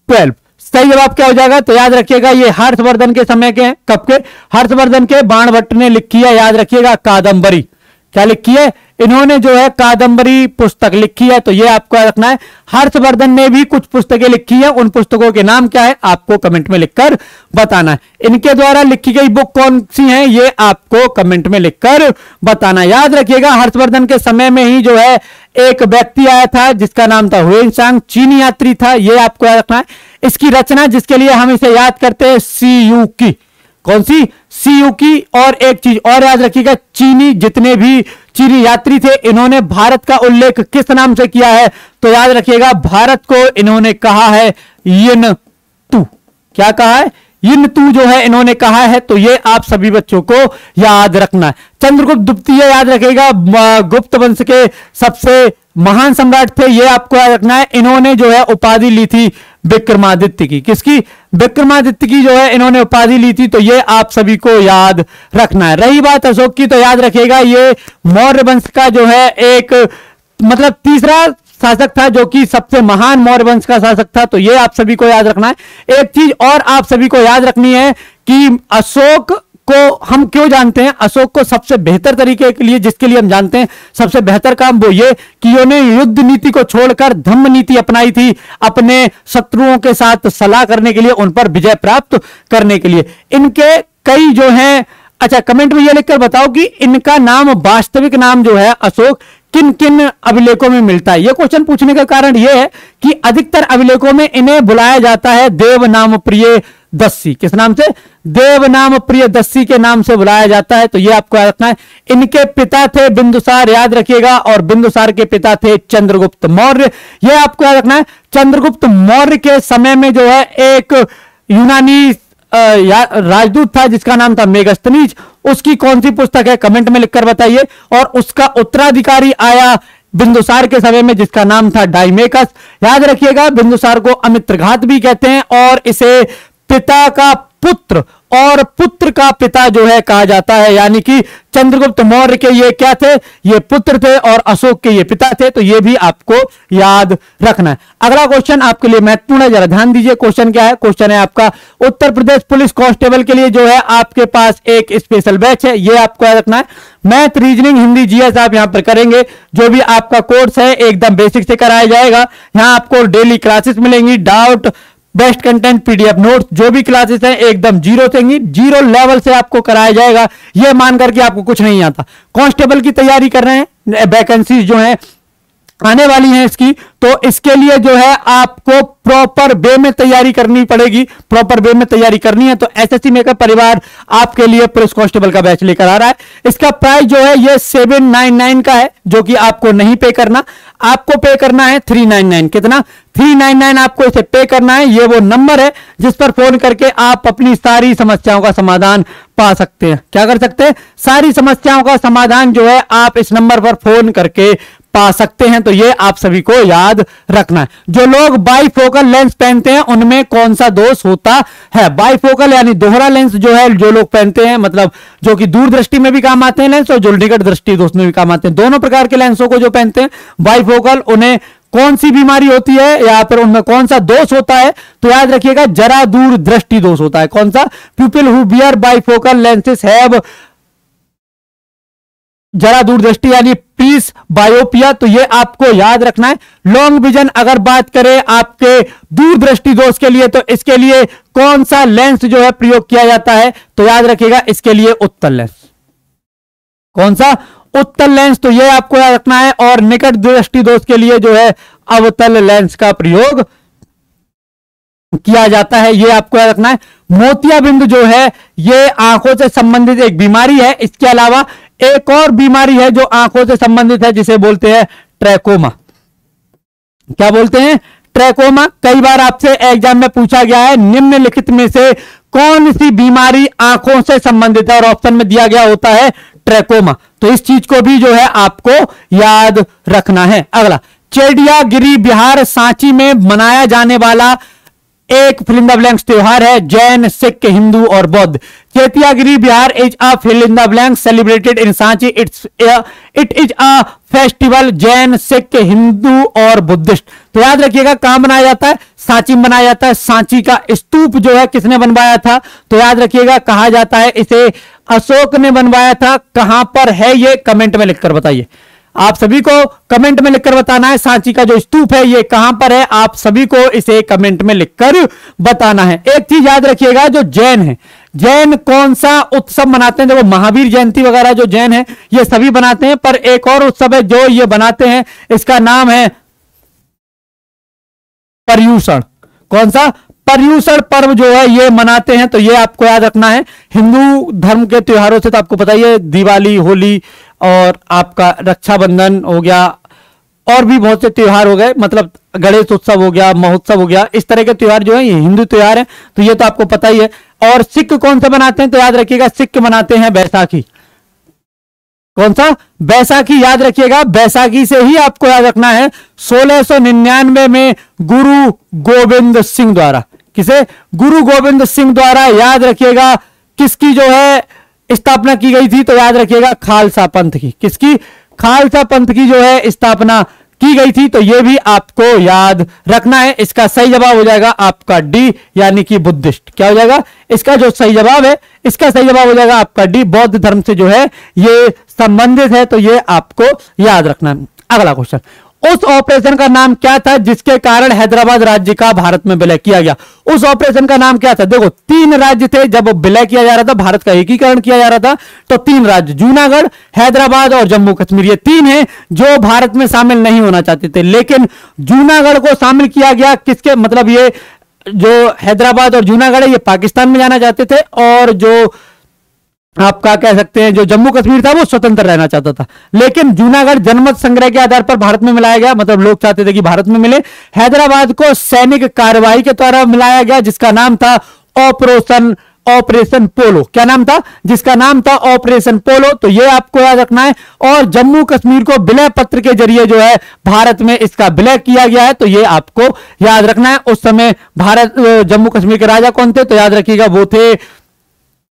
ट्वेल्व सही जवाब क्या हो जाएगा? तो याद रखिएगा, ये हर्षवर्धन के समय के कब के? हर्षवर्धन के बाणभट्ट ने लिखी है, याद रखिएगा, कादंबरी। क्या लिखी है? इन्होंने जो है कादंबरी पुस्तक लिखी है तो ये आपको रखना है। हर्षवर्धन ने भी कुछ पुस्तकें लिखी है, उन पुस्तकों के नाम क्या है, आपको कमेंट में लिखकर बताना है। इनके द्वारा लिखी गई बुक कौन सी है, ये आपको कमेंट में लिखकर बताना। याद रखिएगा, हर्षवर्धन के समय में ही जो है एक व्यक्ति आया था, जिसका नाम था सांग, चीनी यात्री था, ये आपको याद रखना है। इसकी रचना जिसके लिए हम इसे याद करते हैं, सी यू की। कौन सी? सीयू की। और एक चीज़ और याद रखिएगा, चीनी, जितने भी चीनी यात्री थे, इन्होंने भारत का उल्लेख किस नाम से किया है? तो याद रखिएगा, भारत को इन्होंने कहा है यन तू। क्या कहा है? इन तू जो है, इन्होंने कहा है तो ये आप सभी बच्चों को याद रखना है। चंद्रगुप्त द्वितीय याद रखेगा गुप्त वंश के सबसे महान सम्राट थे, ये आपको याद रखना है, इन्होंने जो है उपाधि ली थी विक्रमादित्य की। किसकी? विक्रमादित्य की जो है इन्होंने उपाधि ली थी तो ये आप सभी को याद रखना है। रही बात अशोक की तो याद रखेगा ये मौर्य वंश का जो है एक मतलब तीसरा शासक था जो कि सबसे महान मौर्य वंश का शासक था तो ये आप सभी को याद रखना है। एक चीज़ और आप सभी को याद रखनी है कि अशोक को हम क्यों जानते हैं? अशोक को सबसे बेहतर तरीके के लिए, जिसके लिए हम जानते हैं, सबसे बेहतर काम वो ये कि उन्होंने युद्ध नीति को छोड़कर धम्म नीति अपनाई थी, अपने शत्रुओं के साथ सलाह करने के लिए, उन पर विजय प्राप्त करने के लिए। इनके कई जो हैं अच्छा कमेंट में ये लिखकर बताओ कि इनका नाम, वास्तविक नाम जो है अशोक किन किन अभिलेखों में मिलता है? यह क्वेश्चन पूछने का कारण यह है कि अधिकतर अभिलेखों में इन्हें बुलाया जाता है देव नाम प्रिय दस्सी। किस नाम से? देव नाम प्रिय दस्सी के नाम से बुलाया जाता है तो यह आपको याद रखना है। इनके पिता थे बिंदुसार, याद रखिएगा, और बिंदुसार के पिता थे चंद्रगुप्त मौर्य। यह आपको याद रखना है, चंद्रगुप्त मौर्य के समय में जो है, एक यूनानी राजदूत था, जिसका नाम था मेगस्तनीज उसकी कौन सी पुस्तक है, कमेंट में लिखकर बताइए। और उसका उत्तराधिकारी आया बिंदुसार के समय में, जिसका नाम था डाइमेकस। याद रखिएगा, बिंदुसार को अमित्रघात भी कहते हैं, और इसे पिता का पुत्र और पुत्र का पिता जो है कहा जाता है, यानी कि चंद्रगुप्त मौर्य के ये क्या थे? ये पुत्र थे और अशोक के ये पिता थे तो ये भी आपको याद रखना है। अगला क्वेश्चन आपके लिए महत्वपूर्ण है, जरा ध्यान दीजिए क्वेश्चन क्या है? क्वेश्चन है आपका, उत्तर प्रदेश पुलिस कांस्टेबल के लिए जो है आपके पास एक स्पेशल बैच है, ये आपको याद रखना है। मैथ रीजनिंग हिंदी जीएस आप यहाँ पर करेंगे, जो भी आपका कोर्स है, एकदम बेसिक से कराया जाएगा। यहाँ आपको डेली क्लासेस मिलेंगी doubt best content PDF notes जो भी क्लासेस हैं एकदम ज़ीरो से ज़ीरो लेवल से आपको कराया जाएगा। यह मानकर कि आपको कुछ नहीं आता। कांस्टेबल की तैयारी कर रहे हैं वैकेंसीज जो है आने वाली है इसकी तो इसके लिए जो है आपको प्रॉपर वे में तैयारी करनी पड़ेगी। प्रॉपर वे में तैयारी करनी है तो एसएससी मेकर परिवार आपके लिए पुलिस कांस्टेबल का बैच लेकर आ रहा है। इसका प्राइस जो है, ये सेवन नाइन नाइन का है, जो कि आपको नहीं पे करना। आपको पे करना है थ्री नाइन नाइन कितना? थ्री नाइन नाइन आपको इसे पे करना है, ये वो नंबर है, जिस पर फ़ोन करके आप अपनी सारी समस्याओं का समाधान पा सकते हैं। क्या कर सकते हैं? सारी समस्याओं का समाधान जो है, आप इस नंबर पर फ़ोन करके पा सकते हैं तो ये आप सभी को याद रखना है। जो लोग बाईफोकल लेंस पहनते हैं, उनमें कौन सा दोष होता है? बाईफोकल यानी दोहरा लेंस जो है, जो लोग पहनते हैं मतलब जो कि दूर दृष्टि में भी काम आते हैं लेंस और जो निकट दृष्टि दोष में भी काम आते हैं। दोनों प्रकार के लेंसों को जो पहनते हैं बाईफोकल उन्हें कौन सी बीमारी होती है, या फिर उनमें कौन सा दोष होता है तो याद रखिएगा, जरा दूर दृष्टि दोष होता है। कौन सा? People who bear bifocal lenses have जरा दूरदृष्टि, यानी पीस बायोपिया तो ये आपको याद रखना है। लॉन्ग विजन अगर बात करें आपके दूरदृष्टि दोष के लिए तो इसके लिए कौन सा लेंस जो है प्रयोग किया जाता है? तो याद रखिएगा, इसके लिए उत्तल लेंस कौन सा? उत्तल लेंस तो ये आपको याद रखना है, और निकट दृष्टि दोष के लिए जो है अवतल लेंस का प्रयोग किया जाता है, ये आपको याद रखना है। मोतियाबिंद जो है, ये आँखों से संबंधित एक बीमारी है। इसके अलावा एक और बीमारी है जो आँखों से संबंधित है, जिसे बोलते हैं ट्रैकोमा। क्या बोलते हैं? ट्रैकोमा, कई बार आपसे एग्ज़ाम में पूछा गया है, निम्नलिखित में से कौन सी बीमारी आँखों से संबंधित है? और ऑप्शन में दिया गया होता है ट्रैकोमा। तो इस चीज़ को भी जो है आपको याद रखना है। अगला, चेडियागिरी, बिहार, सांची में मनाया जाने वाला एक फिल इन ब्लैंक्स त्योहार है, जैन, सिख, हिंदू और बौद्ध। Chetiyagiri, Vihara, is a fill in blank celebrated in Sanchi. It's it is a festival, Jain, Sikh, Hindu और बुद्धिस्ट। तो याद रखिएगा, कहाँ मनाया जाता है? सांची में बनाया जाता है। सांची का स्तूप जो है, किसने बनवाया था? तो याद रखिएगा, कहा जाता है, इसे अशोक ने बनवाया था। कहाँ पर है ये? कमेंट में लिखकर बताइए। आप सभी को कमेंट में लिखकर बताना है, सांची का जो स्तूप है, ये कहाँ पर है? आप सभी को इसे कमेंट में लिखकर बताना है। एक चीज़ याद रखिएगा, जो जैन है। जैन कौन सा उत्सव मनाते हैं? देखो, महावीर जयंती वगैरह जो जैन है, ये सभी बनाते हैं, पर एक और उत्सव है जो ये बनाते हैं, इसका नाम है पर्यूषण। कौन सा? पर्यूषण पर्व जो है, ये मनाते हैं तो ये आपको याद रखना है। हिंदू धर्म के त्योहारों से तो आपको पता ही है, दिवाली, होली और आपका रक्षाबंधन हो गया, और भी बहुत से त्यौहार हो गए मतलब गणेश उत्सव हो गया, महोत्सव हो गया, इस तरह के त्यौहार जो है, ये हिंदू त्यौहार है तो ये तो आपको पता ही है। और सिख कौन सा बनाते हैं तो याद रखिएगा, सिख मनाते हैं बैसाखी। कौन सा? बैसाखी, याद रखिएगा, बैसाखी से ही आपको याद रखना है, सोलह में गुरु गोविंद सिंह द्वारा। किसे? गुरु गोविंद सिंह द्वारा, याद रखिएगा, किसकी जो है स्थापना की गई थी तो याद रखिएगा, खालसा पंथ की। किसकी? खालसा पंथ की जो है, स्थापना की गई थी तो यह भी आपको याद रखना है। इसका सही जवाब हो जाएगा आपका डी, यानी कि बुद्धिस्ट। क्या हो जाएगा? इसका जो सही जवाब है, इसका सही जवाब हो जाएगा आपका डी, बौद्ध धर्म से जो है, ये संबंधित है तो ये आपको याद रखना। अगला क्वेश्चन उस ऑपरेशन का नाम क्या था, जिसके कारण हैदराबाद राज्य का भारत में विलय किया गया? उस ऑपरेशन का नाम क्या था? देखो, तीन राज्य थे जब विलय किया जा रहा था, भारत का एकीकरण किया जा रहा था तो तीन राज्य, जूनागढ़, हैदराबाद और जम्मू कश्मीर, ये तीन हैं जो भारत में शामिल नहीं होना चाहते थे। लेकिन जूनागढ़ को शामिल किया गया किसके मतलब ये जो हैदराबाद और जूनागढ़ है, ये पाकिस्तान में जाना चाहते थे, और जो आप क्या कह सकते हैं, जो जम्मू कश्मीर था, वो स्वतंत्र रहना चाहता था। लेकिन जूनागढ़ जनमत संग्रह के आधार पर भारत में मिलाया गया मतलब लोग चाहते थे कि भारत में मिले। हैदराबाद को सैनिक कार्यवाही के द्वारा मिलाया गया, जिसका नाम था ऑपरेशन ऑपरेशन पोलो। क्या नाम था? जिसका नाम था ऑपरेशन पोलो। तो ये आपको याद रखना है। और जम्मू कश्मीर को विलय पत्र के ज़रिए जो है, भारत में इसका विलय किया गया है। तो ये आपको याद रखना है। उस समय भारत, जम्मू कश्मीर के राजा कौन थे? तो याद रखिएगा, वो थे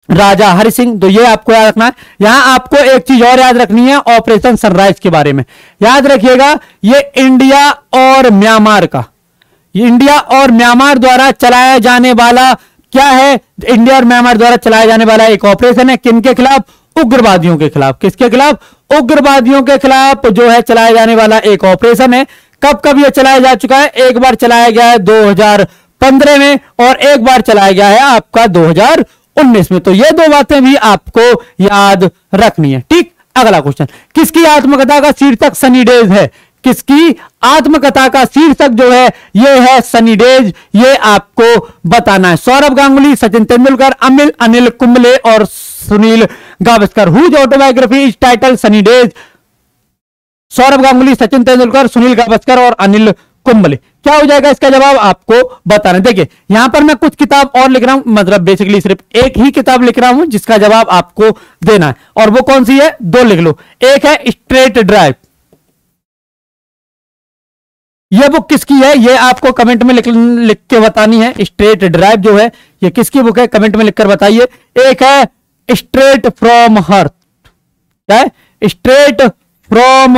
राजा हरि सिंह तो ये आपको याद रखना है। यहाँ आपको एक चीज़ और याद रखनी है, ऑपरेशन सनराइज के बारे में। याद रखिएगा, ये इंडिया और म्यांमार का। इंडिया और म्यांमार द्वारा चलाया जाने वाला क्या है? इंडिया और म्यांमार द्वारा चलाया जाने वाला एक ऑपरेशन है किन के खिलाफ? उग्रवादियों के खिलाफ। किसके खिलाफ? उग्रवादियों के खिलाफ जो है चलाया जाने वाला एक ऑपरेशन है। कब कब यह चलाया जा चुका है? एक बार चलाया गया है 2015 में, और एक बार चलाया गया है आपका 2019 में। तो ये दो बातें भी आपको याद रखनी है। ठीक? अगला क्वेश्चन किसकी आत्मकथा का शीर्षक सनी डेज़ है? किसकी आत्मकथा का शीर्षक जो है, ये है सनी डेज़। ये आपको बताना है। सौरभ गांगुली, सचिन तेंदुलकर, अमिल, अनिल कुंबले और Sunil Gavaskar. Whose autobiography is title sunny days? Saurav Ganguly, Sachin Tendulkar, Sunil Gavaskar और अनिल कुंबले। क्या हो जाएगा इसका जवाब? आपको बताना। देखिए यहाँ पर मैं कुछ किताब और लिख रहा हूँ। मतलब बेसिकली सिर्फ़ एक ही किताब लिख रहा हूँ जिसका जवाब आपको देना है। और वो कौन सी है? दो लिख लो। एक है स्ट्रेट ड्राइव ये बुक किसकी है? ये आपको कमेंट में लिख, लिख के बतानी है। स्ट्रेट ड्राइव जो है ये किसकी बुक है? कमेंट में लिखकर बताइए। एक है स्ट्रेट फ्रॉम हर्थ क्या है? स्ट्रेट फ्रॉम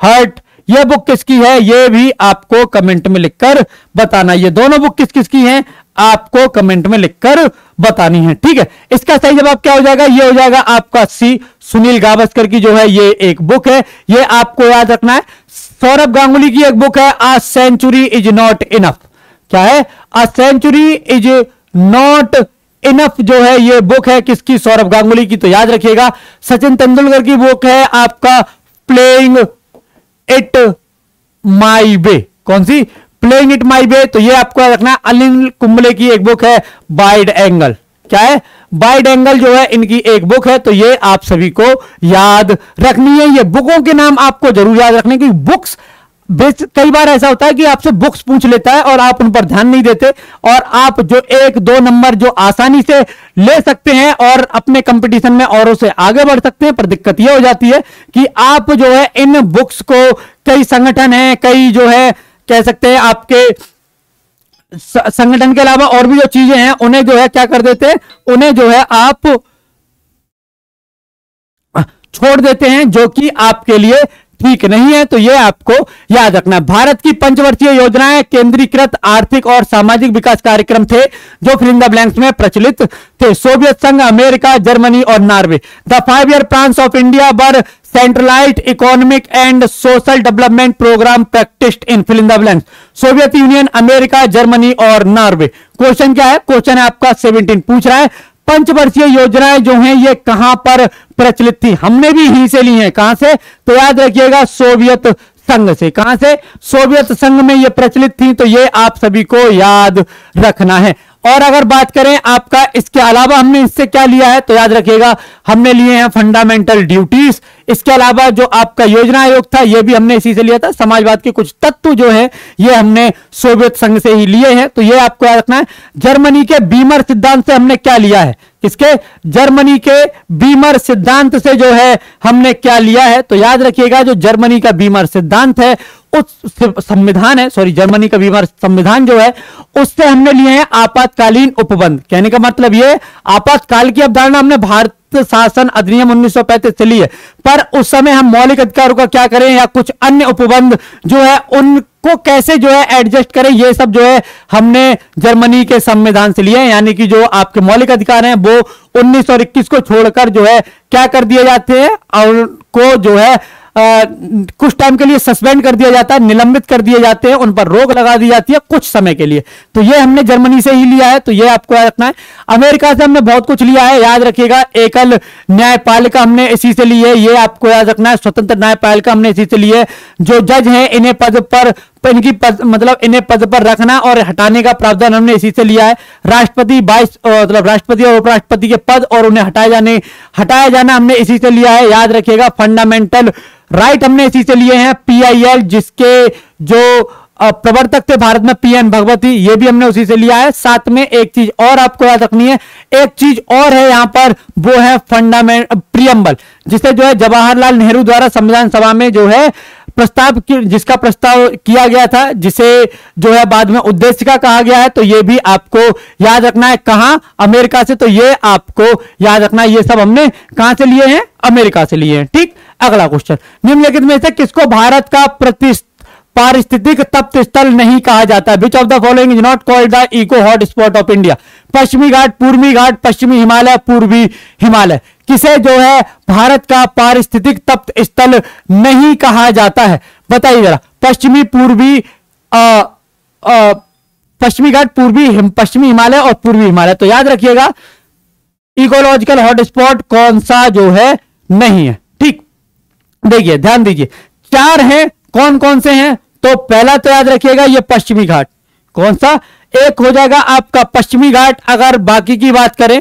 हर्ट ये बुक किसकी है? ये भी आपको कमेंट में लिखकर बताना। ये दोनों बुक किस किसकी हैं? आपको कमेंट में लिखकर बतानी है। ठीक है? इसका सही जवाब क्या हो जाएगा? ये हो जाएगा आपका सी सुनील गावस्कर की जो है ये एक बुक है। ये आपको याद रखना है। सौरभ गांगुली की एक बुक है a century is not enough क्या है? A century is not enough जो है ये बुक है। किसकी? सौरभ गांगुली की। तो याद रखिएगा। सचिन तेंदुलकर की बुक है। आपका प्लेइंग इट माई वे। कौन सी? प्लेइंग इट माई वे तो ये आपको रखना अनिल कुंबले की एक बुक है बाइड एंगल क्या है? बाइड एंगल जो है, इनकी एक बुक है तो ये आप सभी को याद रखनी है। ये बुकों के नाम आपको ज़रूर याद रखने की बुक्स कई बार ऐसा होता है कि आपसे बुक्स पूछ लेता है और आप उन पर ध्यान नहीं देते और आप जो एक, दो नंबर जो आसानी से ले सकते हैं और अपने कंपटीशन में औरों से आगे बढ़ सकते हैं, पर दिक्कत यह हो जाती है कि आप जो है इन बुक्स को कई संगठन है, कई जो है, कह सकते हैं आपके संगठन के अलावा और भी जो चीज़ें हैं, उन्हें जो है क्या कर देते हैं? उन्हें जो है आप छोड़ देते हैं जो कि आपके लिए ठीक नहीं है तो यह आपको याद रखना। भारत की पंचवर्षीय योजनाएँ केंद्रीकृत आर्थिक और सामाजिक विकास कार्यक्रम थे, जो फिलिंग द ब्लैंक्स में प्रचलित थे। सोवियत संघ, अमेरिका, जर्मनी और Norway. The five year plan of India were centralised economic and social development programme practised in fill the blanks Soviet Union America Germany और नॉर्वे। क्वेश्चन क्या है? Question है आपका 17 पूछ रहा है पंचवर्षीय योजनाएँ जो हैं, ये कहाँ पर प्रचलित थी? हमने भी ही से ली है। कहाँ से? तो याद रखिएगा, सोवियत संघ से। कहाँ से? सोवियत संघ में ये प्रचलित थी तो ये आप सभी को याद रखना है। और अगर बात करें आपका, इसके अलावा हमने इससे क्या लिया है तो याद रखिएगा, हमने लिए हैं फंडामेंटल ड्यूटीज़ इसके अलावा जो आपका योजना आयोग था यह भी हमने इसी से लिया था। समाजवाद के कुछ तत्व जो है, ये हमने सोवियत संघ से ही लिए हैं। तो ये आपको याद रखना है, जर्मनी के बीमर सिद्धांत से हमने क्या लिया है? किसके? जर्मनी के बीमर सिद्धांत से जो है, हमने क्या लिया है? तो याद रखिएगा, जो जर्मनी का बीमर सिद्धांत है उस संविधान है सॉरी जर्मनी का बीमार संविधान जो है, उससे हमने लिए हैं आपातकालीन उपबंध। कहने का मतलब ये आपातकाल की अवधारणा हमने भारत शासन अधिनियम 1935 से ली है। पर उस समय हम मौलिक अधिकारों का क्या करें, या कुछ अन्य उपबंध जो है, उनको कैसे जो है एडजस्ट करें, ये सब जो है हमने जर्मनी के संविधान से लिए यानी कि जो आपके मौलिक अधिकार हैं, वो 19 और 21 को छोड़कर जो है, क्या कर दिए जाते हैं, और को जो है कुछ टाइम के लिए सस्पेंड कर दिया जाता है, निलंबित कर दिए जाते हैं, उन पर रोक लगा दी जाती है कुछ समय के लिए। तो ये हमने जर्मनी से ही लिया है तो ये आपको याद रखना है। अमेरिका से हमने बहुत कुछ लिया है, याद रखिएगा, एकल न्यायपालिका हमने इसी से ली है ये आपको याद रखना है, स्वतंत्र न्यायपालिका हमने इसी से ली है जो जज है, इन्हें पद पर इनकी पद, मतलब इन्हें पद पर रखना और हटाने का प्रावधान हमने इसी से लिया है। राष्ट्रपति बाईस मतलब राष्ट्रपति और उपराष्ट्रपति के पद और उन्हें हटाए जाने हटाया जाना हमने इसी से लिया है। याद रखिएगा फंडामेंटल राइट हमने इसी से लिए हैं। पीआईएल जिसके जो प्रवर्तक थे भारत में पीएन भगवती ये भी हमने उसी से लिया है। साथ में एक चीज़ और आपको याद रखनी है। एक चीज़ और है यहाँ पर वो है फंडामेंट प्रियम्बल जिसे जो है जवाहरलाल नेहरू द्वारा संविधान सभा में जो है प्रस्ताव जिसका प्रस्ताव किया गया था, जिसे जो है बाद में उद्देश्य का कहा गया है तो ये भी आपको याद रखना है। कहाँ? अमेरिका से। तो ये आपको याद रखना है। ये सब हमने कहाँ से लिए हैं? अमेरिका से लिए हैं। ठीक? अगला क्वेश्चन निम्नलिखित में से किसको भारत का प्रतिष्ठ पारिस्थितिक तप्त स्थल नहीं कहा जाता। Which of the following is not called the eco hot spot of India पश्चिमी घाट पूर्वी घाट पश्चिमी हिमालय पूर्वी हिमालय। किसे जो है भारत का पारिस्थितिक तप्त स्थल नहीं कहा जाता है? बताइए जरा। पश्चिमी पूर्वी पश्चिमी घाट पूर्वी हिम, पश्चिमी हिमालय और पूर्वी हिमालय। तो याद रखिएगा इकोलॉजिकल हॉटस्पॉट कौन सा जो है नहीं है। ठीक। देखिए ध्यान दीजिए। चार हैं कौन कौन से हैं? तो पहला तो याद रखिएगा, ये पश्चिमी घाट। कौन सा? एक हो जाएगा आपका पश्चिमी घाट, अगर बाकी की बात करें।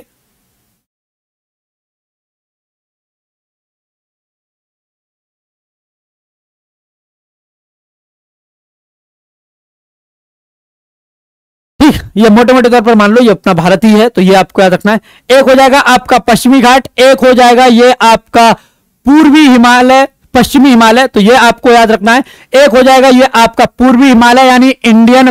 ये मोटे मोटे तौर पर मान लो, ये अपना भारत ही है तो ये आपको याद रखना है। एक हो जाएगा आपका पश्चिमी घाट, एक हो जाएगा ये आपका पूर्वी हिमालय पश्चिमी हिमालय तो ये आपको याद रखना है। एक हो जाएगा ये आपका पूर्वी हिमालय, यानी इंडियन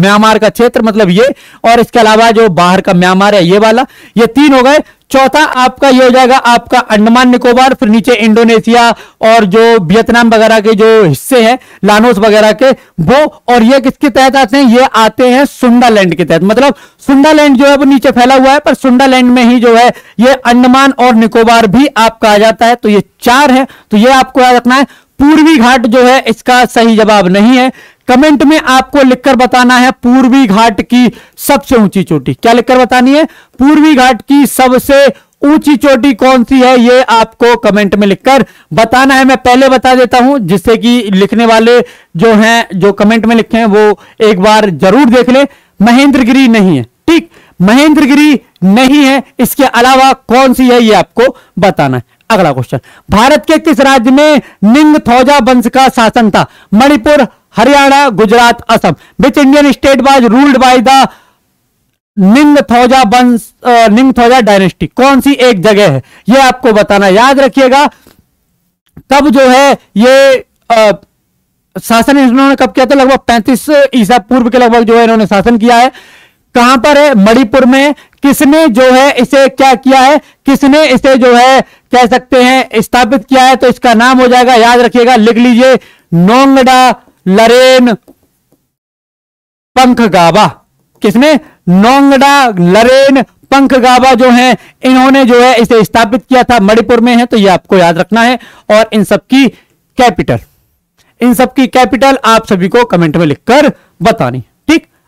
म्यांमार का क्षेत्र मतलब ये, और इसके अलावा जो बाहर का म्यांमार है, ये वाला, ये तीन हो गए। चौथा आपका ये हो जाएगा आपका अंडमान निकोबार, फिर नीचे इंडोनेशिया और जो वियतनाम वगैरह के जो हिस्से हैं, लानोस वगैरह के, वो और ये किसके तहत आते हैं? ये आते हैं सुंडालैंड के तहत। मतलब सुंडालैंड जो है वो नीचे फैला हुआ है, पर सुंडालैंड में ही जो है ये अंडमान और निकोबार भी आपका आ जाता है। तो ये चार है तो ये आपको याद रखना है। पूर्वी घाट जो है, इसका सही जवाब नहीं है। कमेंट में आपको लिखकर बताना है पूर्वी घाट की सबसे ऊँची चोटी। क्या लिखकर बतानी है? पूर्वी घाट की सबसे ऊँची चोटी कौन सी है, ये आपको कमेंट में लिखकर बताना है। मैं पहले बता देता हूँ, जिससे कि लिखने वाले जो हैं, जो कमेंट में लिखे हैं, वो एक बार ज़रूर देख ले। महेंद्रगिरी नहीं है, ठीक? महेंद्रगिरी नहीं है, इसके अलावा कौन सी है, ये आपको बताना है। अगला क्वेश्चन भारत के किस राज्य में निंग थौजा वंश का शासन था? Manipur Haryana Gujarat Assam. Which Indian state was ruled by the Ningthouja वंश निंग थौजा डायनेस्टी कौन सी एक जगह है? ये आपको बताना याद रखिएगा। कब जो है ये आ, शासन इन्होंने कब किया था? लगभग पैंतीस ईसा पूर्व के लगभग जो है इन्होंने शासन किया है। कहाँ पर है? मणिपुर में। किसने जो है इसे क्या किया है? किसने इसे जो है कह सकते हैं, स्थापित किया है तो इसका नाम हो जाएगा, याद रखिएगा, लिख लीजिए, नोंगडा लरेन पंख गाबा किसने? नोंगडा लरेन पंख गाबा जो है, इन्होंने जो है इसे स्थापित किया था, मणिपुर में है तो ये आपको याद रखना है, और इन सबकी कैपिटल। इन सबकी कैपिटल आप सभी को कमेंट में लिखकर बतानी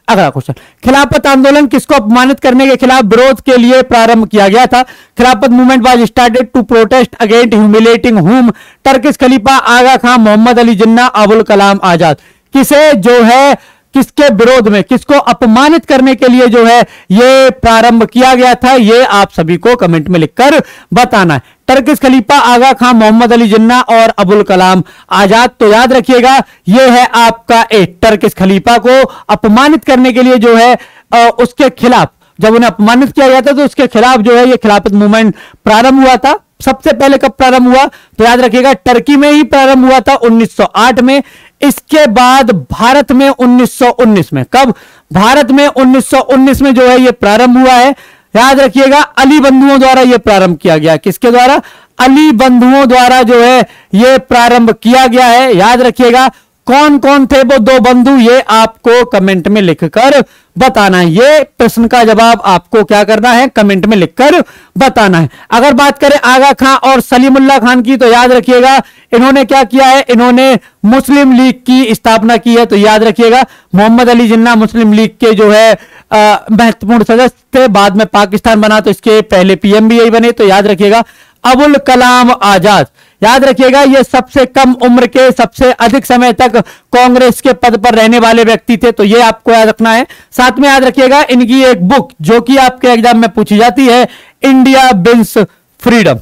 अगला क्वेश्चन खिलाफत आंदोलन किसको अपमानित करने के खिलाफ विरोध के लिए प्रारंभ किया गया था? Khilafat movement was started to protest against humiliating हुम टर्किस खलीफा आगा खान मोहम्मद अली जिन्ना अबुल कलाम आज़ाद किसे जो है, किसके विरोध में, किसको अपमानित करने के लिए जो है, ये प्रारंभ किया गया था? ये आप सभी को कमेंट में लिखकर बताना है। टर्किस खलीफा आगा खान मोहम्मद अली जिन्ना और अबुल कलाम। आज़ाद तो याद रखिएगा ये है आपका एक टर्किस खलीफा को अपमानित करने के लिए जो है आ, उसके खिलाफ। जब उन्हें अपमानित किया गया था तो उसके खिलाफ जो है ये खिलाफत मूवमेंट प्रारंभ हुआ था। सबसे पहले कब प्रारंभ हुआ? तो याद रखिएगा टर्की में ही प्रारंभ हुआ था 1908 में। इसके बाद भारत में 1919 में। कब? भारत में 1919 में जो है ये प्रारंभ हुआ है। याद रखिएगा, अली बंधुओं द्वारा यह प्रारंभ किया गया। किसके द्वारा? अली बंधुओं द्वारा जो है यह प्रारंभ किया गया है। याद रखिएगा कौन कौन थे वो दो बंधु, ये आपको कमेंट में लिखकर बताना है। ये प्रश्न का जवाब आपको क्या करना है, कमेंट में लिखकर बताना है। अगर बात करें आगा खां और सलीमुल्ला खान की तो याद रखिएगा, इन्होंने क्या किया है? इन्होंने मुस्लिम लीग की स्थापना की है तो याद रखिएगा, मोहम्मद अली जिन्ना मुस्लिम लीग के जो है महत्वपूर्ण सदस्य थे। बाद में पाकिस्तान बना तो इसके पहले पीएम भी यही बने तो याद रखिएगा, अबुल कलाम आज़ाद। याद रखिएगा, ये सबसे कम उम्र के, सबसे अधिक समय तक कांग्रेस के पद पर रहने वाले व्यक्ति थे तो ये आपको याद रखना है। साथ में याद रखिएगा, इनकी एक बुक, जो कि आपके एग्ज़ाम में पूछी जाती है, इंडिया बिन्स फ्रीडम।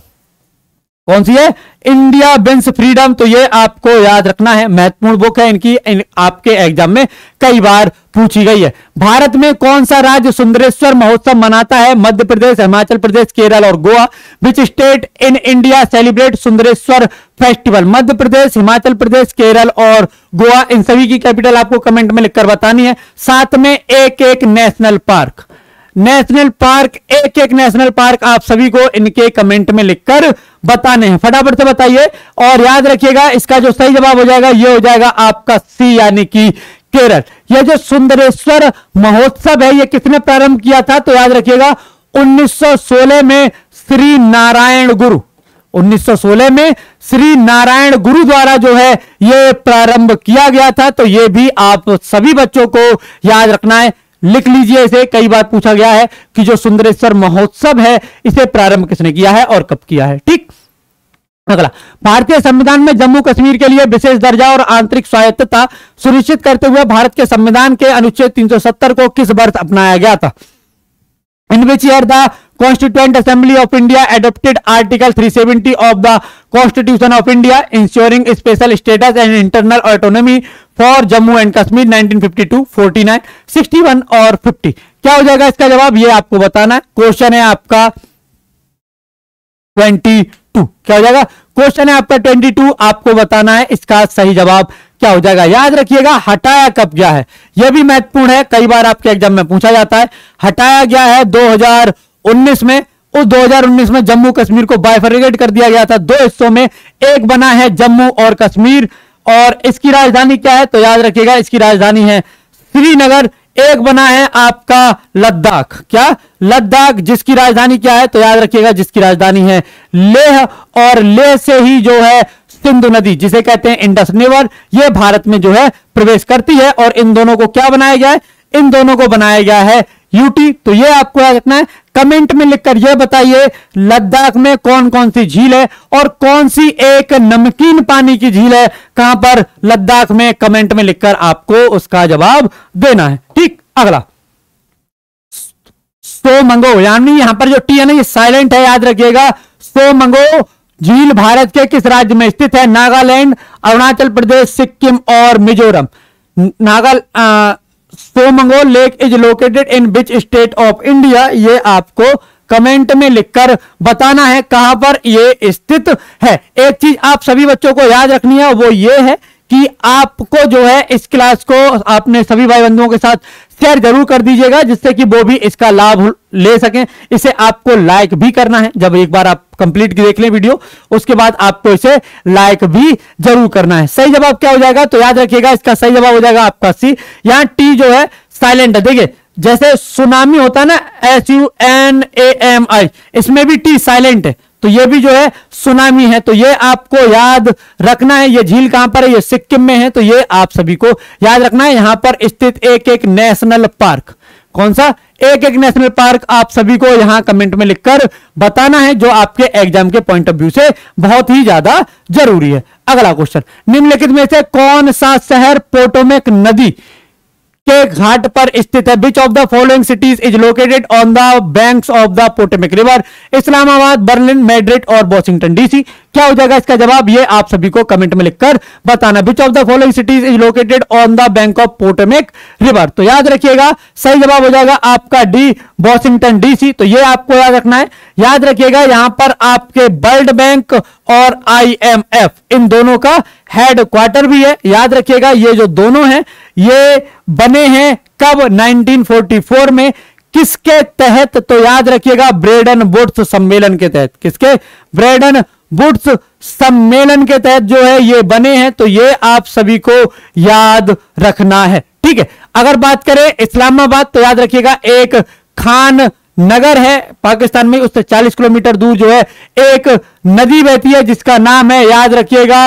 कौन सी है? इंडिया बिन्स फ्रीडम तो ये आपको याद रखना है महत्वपूर्ण बुक है इनकी इन, आपके एग्ज़ाम में कई बार पूछी गई है। भारत में कौन सा राज्य सुंदरेश्वर महोत्सव मनाता है? मध्य प्रदेश हिमाचल प्रदेश केरल और Goa. Which state in India celebrate Sundareshwar festival Madhya Pradesh Himachal Pradesh Kerala और गोवा। इन सभी की कैपिटल आपको कमेंट में लिखकर बतानी है। साथ में एक एक नेशनल पार्क नेशनल पार्क एक एक नेशनल पार्क आप सभी को इनके कमेंट में लिखकर बताने हैं। फटाफट से बताइए और याद रखिएगा, इसका जो सही जवाब हो जाएगा, ये हो जाएगा आपका सी, यानी कि केरल। ये जो सुंदरेश्वर महोत्सव है, ये किसने प्रारंभ किया था? तो याद रखिएगा 1916 में श्री नारायण गुरु। 1916 में श्री नारायण गुरु द्वारा जो है, ये प्रारंभ किया गया था। तो ये भी आप सभी बच्चों को याद रखना है। लिख लीजिए इसे। कई बार पूछा गया है कि जो सुंदरेश्वर महोत्सव है, इसे प्रारंभ किसने किया है और कब किया है? ठीक? अगला। भारतीय संविधान में जम्मू कश्मीर के लिए विशेष दर्जा और आंतरिक स्वायत्तता सुनिश्चित करते हुए भारत के संविधान के अनुच्छेद 370 को किस वर्ष अपनाया गया था? In which year the Constituent Assembly of India adopted Article 370 of the Constitution of India, ensuring special status and internal autonomy for Jammu and Kashmir 1952, 49, 61 और 50. क्या हो जाएगा इसका जवाब ये आपको बताना है क्वेश्चन है आपका 22 क्या हो जाएगा क्वेश्चन है आपका 22 आपको बताना है इसका सही जवाब क्या हो जाएगा? याद रखिएगा, हटाया कब गया है? यह भी महत्वपूर्ण है। कई बार आपके एग्ज़ाम में पूछा जाता है, हटाया गया है 2019 में। उस 2019 में जम्मू कश्मीर को बाइफरिगेट कर दिया गया था। दो हिस्सों में एक बना है जम्मू और कश्मीर। और इसकी राजधानी क्या है? तो याद रखिएगा, इसकी राजधानी है श्रीनगर। एक बना है आपका लद्दाख। क्या? लद्दाख, जिसकी राजधानी क्या है? तो याद रखिएगा, जिसकी राजधानी है लेह। और लेह से ही जो है सिंधु नदी, जिसे कहते हैं इंडस रिवर यह भारत में जो है प्रवेश करती है और इन दोनों को क्या बनाया गया है? इन दोनों को बनाया गया है यूटी तो ये आपको याद रखना है? कमेंट में लिखकर यह बताइए, लद्दाख में कौन कौन सी झील है और कौन सी एक नमकीन पानी की झील है? कहाँ पर? लद्दाख में कमेंट में लिखकर आपको उसका जवाब देना है। ठीक, अगला। सो मंगो, यानी यहाँ पर जो टी है ना, ये साइलेंट है, याद रखिएगा। सो मंगो झील भारत के किस राज्य में स्थित है? नागालैंड, अरुणाचल प्रदेश, सिक्किम और Mizoram. Naga Tsomgo lake is located in which state of India. ये आपको कमेंट में लिखकर बताना है कहाँ पर ये स्थित है। एक चीज़ आप सभी बच्चों को याद रखनी है, वो ये है कि आपको जो है इस क्लास को आपने सभी भाई बंधुओं के साथ शेयर ज़रूर कर दीजिएगा, जिससे कि वो भी इसका लाभ ले सकें। इसे आपको लाइक भी करना है। जब एक बार आप कंप्लीट देख लें वीडियो उसके बाद आपको इसे लाइक भी ज़रूर करना है। सही जवाब क्या हो जाएगा? तो याद रखिएगा, इसका सही जवाब हो जाएगा आपका सी यहाँ टी जो है साइलेंट है। देखिए, जैसे सुनामी होता है ना S U N A M I इसमें भी टी साइलेंट है। तो ये भी जो है सुनामी है तो ये आपको याद रखना है, ये झील कहाँ पर है, ये सिक्किम में है तो ये आप सभी को याद रखना है। यहाँ पर स्थित एक एक नेशनल पार्क। कौन सा? एक एक नेशनल पार्क आप सभी को यहाँ कमेंट में लिखकर बताना है, जो आपके एग्ज़ाम के पॉइंट ऑफ़ व्यू से बहुत ही ज़्यादा ज़रूरी है। अगला क्वेश्चन। निम्नलिखित में से कौन सा शहर पोटोमेक नदी के घाट पर स्थित है। Which of the following cities is located on the banks of the Potomac river Islamabad, Berlin, Madrid और वॉशिंगटन डीसी क्या हो जाएगा इसका जवाब? ये आप सभी को कमेंट में लिखकर बताना। Which of the following cities is located on the bank of Potomac river तो याद रखिएगा, सही जवाब हो जाएगा आपका डी वॉशिंगटन डीसी तो ये आपको याद रखना है। याद रखिएगा, यहाँ पर आपके वर्ल्ड बैंक और आईएमएफ इन दोनों का हेड क्वार्टर भी है। याद रखिएगा, ये जो दोनों हैं, ये बने हैं कब? 1944 में। किसके तहत? तो याद रखिएगा ब्रेडन बुड्स सम्मेलन के तहत। किसके? ब्रेडन बुड्स सम्मेलन के तहत जो है, ये बने हैं तो ये आप सभी को याद रखना है। ठीक है, अगर बात करें इस्लामाबाद तो याद रखिएगा, एक खान नगर है, पाकिस्तान में उससे 40 किलोमीटर दूर जो है, एक नदी बहती है, जिसका नाम है, याद रखिएगा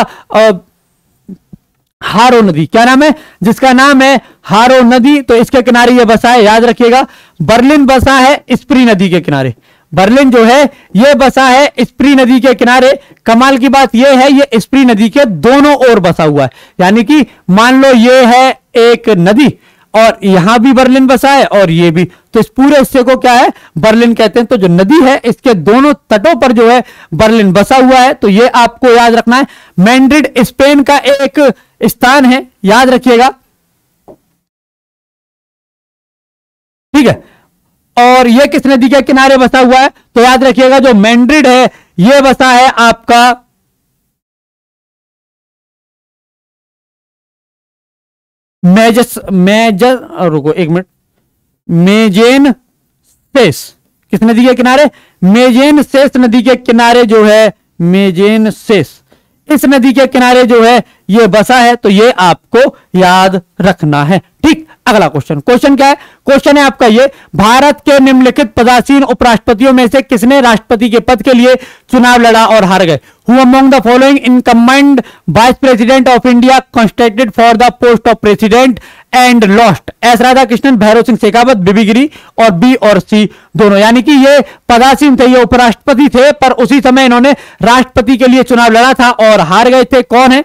हारो नदी। क्या नाम है? जिसका नाम है हारो नदी तो इसके किनारे ये बसा है, याद रखिएगा, बर्लिन बसा है स्प्री नदी के किनारे। बर्लिन जो है, ये बसा है स्प्री नदी के किनारे। कमाल की बात ये है, ये स्प्री नदी के दोनों ओर बसा हुआ है। यानी कि मान लो ये है एक नदी, और यहाँ भी बर्लिन बसा है, और ये भी। तो इस पूरे हिस्से को क्या है? बर्लिन कहते हैं। तो जो नदी है, इसके दोनों तटों पर जो है, बर्लिन बसा हुआ है। तो ये आपको याद रखना है। मैंड्रिड, स्पेन का एक स्थान है। याद रखिएगा। ठीक है? और ये किस नदी के किनारे बसा हुआ है? तो याद रखिएगा, जो मैंड्रिड है, ये बसा है आपका मैजस, मेजस, रुको, एक मिनट। मेजेन सेस। किस नदी के किनारे? मेजेन सेस नदी के किनारे जो है, मेजेन सेस। इस नदी के किनारे जो है ये बसा है तो ये आपको याद रखना है। ठीक, अगला क्वेश्चन क्वेश्चन क्या है? क्वेश्चन है आपका ये, भारत के निम्नलिखित पदासीन उपराष्ट्रपतियों में से किसने राष्ट्रपति के पद के लिए चुनाव लड़ा और हार गए? Who the following in command vice president of India contested for the post of president and lost S Radhakrishnan Bhairon Singh Shekhawat बीबीगिरी और बी और सी दोनों। यानी कि ये पदासीन थे, ये उपराष्ट्रपति थे, पर उसी समय इन्होंने राष्ट्रपति के लिए चुनाव लड़ा था और हार गए थे। कौन है?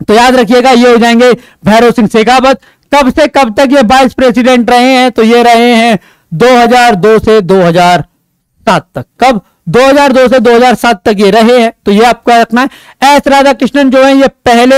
तो याद रखिएगा, ये हो जाएँगे भैरव सिंह शेखावत। कब से कब तक ये वाइस प्रेसिडेंट रहे हैं तो ये रहे हैं 2002 से 2007 तक। कब? 2002 से 2007 तक ये रहे हैं तो ये आपको रखना है। एस राधा कृष्णन जो है, ये पहले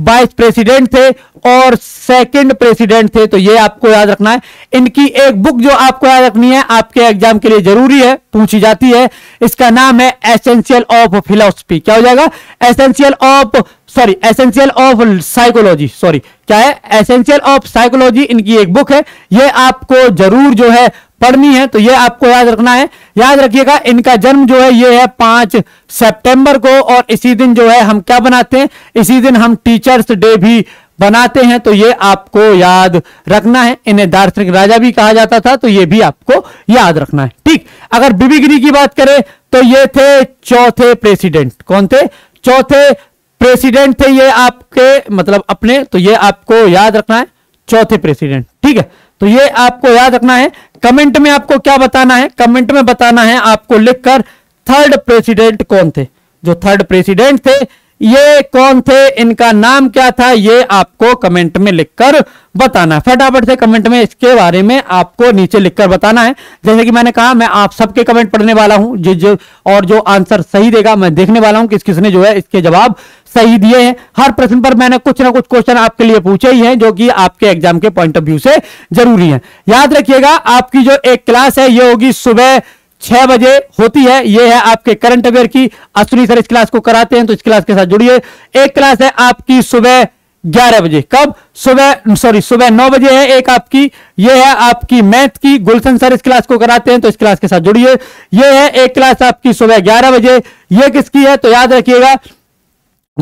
वाइस प्रेसिडेंट थे और सेकंड प्रेसिडेंट थे तो ये आपको याद रखना है। इनकी एक बुक जो आपको याद रखनी है, आपके एग्ज़ाम के लिए ज़रूरी है, पूछी जाती है। इसका नाम है एसेंशियल ऑफ़ फिलोसफी। क्या हो जाएगा? Essential of, sorry, essential of psychology, sorry. क्या है? एसेंशियल ऑफ़ साइकोलॉजी इनकी एक बुक है। ये आपको ज़रूर जो है पढ़नी है तो ये आपको याद रखना है। याद रखिएगा, इनका जन्म जो है, ये है पाँच सितंबर को, और इसी दिन जो है हम क्या बनाते हैं? इसी दिन हम टीचर्स डे भी बनाते हैं तो ये आपको याद रखना है। इन्हें दार्शनिक राजा भी कहा जाता था तो ये भी आपको याद रखना है। ठीक, अगर बीबीगिरी की बात करें तो ये थे चौथे प्रेसिडेंट। कौन थे? चौथे प्रेसिडेंट थे ये आपके मतलब अपने तो ये आपको याद रखना है, चौथे प्रेसिडेंट। ठीक है तो ये आपको याद रखना है। कमेंट में आपको क्या बताना है? कमेंट में बताना है, आपको लिखकर थर्ड प्रेसिडेंट कौन थे? जो थर्ड प्रेसिडेंट थे ये कौन थे? इनका नाम क्या था? ये आपको कमेंट में लिखकर बताना फटाफट से कमेंट में इसके बारे में आपको नीचे लिखकर बताना है। जैसे कि मैंने कहा, मैं आप सबके कमेंट पढ़ने वाला हूँ। जो जो, और जो आंसर सही देगा, मैं देखने वाला हूँ किस किसने जो है इसके जवाब सही दिए हैं। हर प्रश्न पर मैंने कुछ ना कुछ क्वेश्चन आपके लिए पूछे ही हैं, जो कि आपके एग्ज़ाम के पॉइंट ऑफ़ व्यू से ज़रूरी है। याद रखिएगा, आपकी जो एक क्लास है, ये होगी सुबह छह बजे होती है। ये है आपके करंट अफेयर की। अश्विनी सर, इस क्लास को कराते हैं तो इस क्लास के साथ जुड़िए। एक क्लास है आपकी सुबह ग्यारह बजे। कब? सुबह सॉरी सुबह नौ बजे है एक आपकी। ये है आपकी मैथ की। गुलशन सर, इस क्लास को कराते हैं तो इस क्लास के साथ जुड़िए। ये है एक क्लास आपकी सुबह ग्यारह बजे। ये किसकी है? तो याद रखिएगा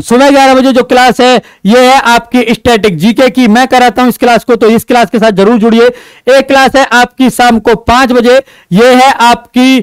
सुबह ग्यारह बजे जो क्लास है, ये है आपकी स्टैटिक जीके की। मैं कराता हूँ इस क्लास को तो इस क्लास के साथ ज़रूर जुड़िए। एक क्लास है आपकी शाम को पाँच बजे, ये है आपकी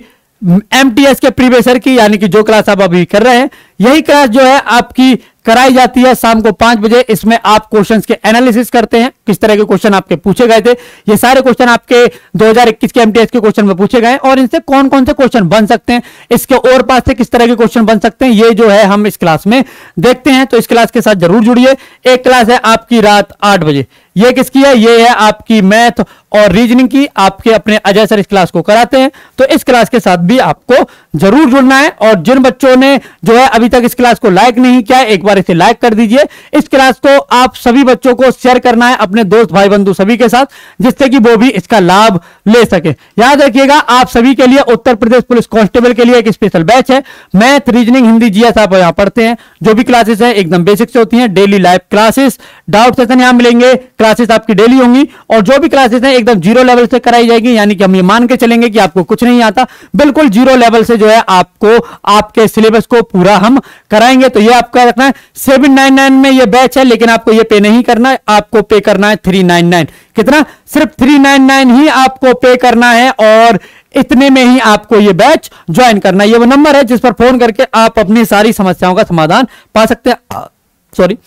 एमटीएस के प्रीवियसर की, यानी कि जो क्लास आप अभी कर रहे हैं। यही क्लास जो है आपकी कराई जाती है शाम को पाँच बजे, इसमें आप क्वेश्चंस के एनालिसिस करते हैं। किस तरह के क्वेश्चन आपके पूछे गए थे? ये सारे क्वेश्चन आपके 2021 के एमटीएस के क्वेश्चन में पूछे गए और इनसे कौन कौन से क्वेश्चन बन सकते हैं? इसके और पास से किस तरह के क्वेश्चन बन सकते हैं? ये जो है हम इस क्लास में देखते हैं तो इस क्लास के साथ ज़रूर जुड़िए। एक क्लास है आपकी रात आठ बजे। ये किसकी है? ये है आपकी मैथ और रीजनिंग की। आपके अपने अजय सर इस क्लास को कराते हैं तो इस क्लास के साथ भी आपको ज़रूर जुड़ना है। और जिन बच्चों ने जो है अभी तक इस क्लास को लाइक नहीं किया एक बार इसे लाइक कर दीजिए। इस क्लास को आप सभी बच्चों को शेयर करना है, अपने दोस्त भाई बंधु सभी के साथ, जिससे कि वो भी इसका लाभ ले सके। याद रखिएगा, आप सभी के लिए उत्तर प्रदेश पुलिस कांस्टेबल के लिए एक स्पेशल बैच है। मैथ रीजनिंग हिंदी जीएस आप यहाँ पढ़ते हैं। जो भी क्लासेस है, एकदम बेसिक से होती है। Daily live classes doubt session यहाँ मिलेंगे। क्लासेस आपकी डेली होंगी। और जो भी क्लासेस हैं, एकदम ज़ीरो लेवल से कराई जाएगी। यानी कि हम ये मान के चलेंगे कि आपको कुछ नहीं आता। बिल्कुल ज़ीरो लेवल से जो है, आपको, आपके सिलेबस को पूरा हम कराएँगे। तो ये आपका रखना है। सेवन नाइन नाइन में ये बैच है, लेकिन आपको ये पे नहीं करना आपको पे करना है थ्री नाइन नाइन कितना? सिर्फ़ थ्री नाइन नाइन ही आपको पे करना है और इतने में ही आपको ये बैच ज्वाइन करना है। ये वो नंबर है जिस पर फ़ोन करके आप अपनी सारी समस्याओं का समाधान पा सकते हैं। सॉरी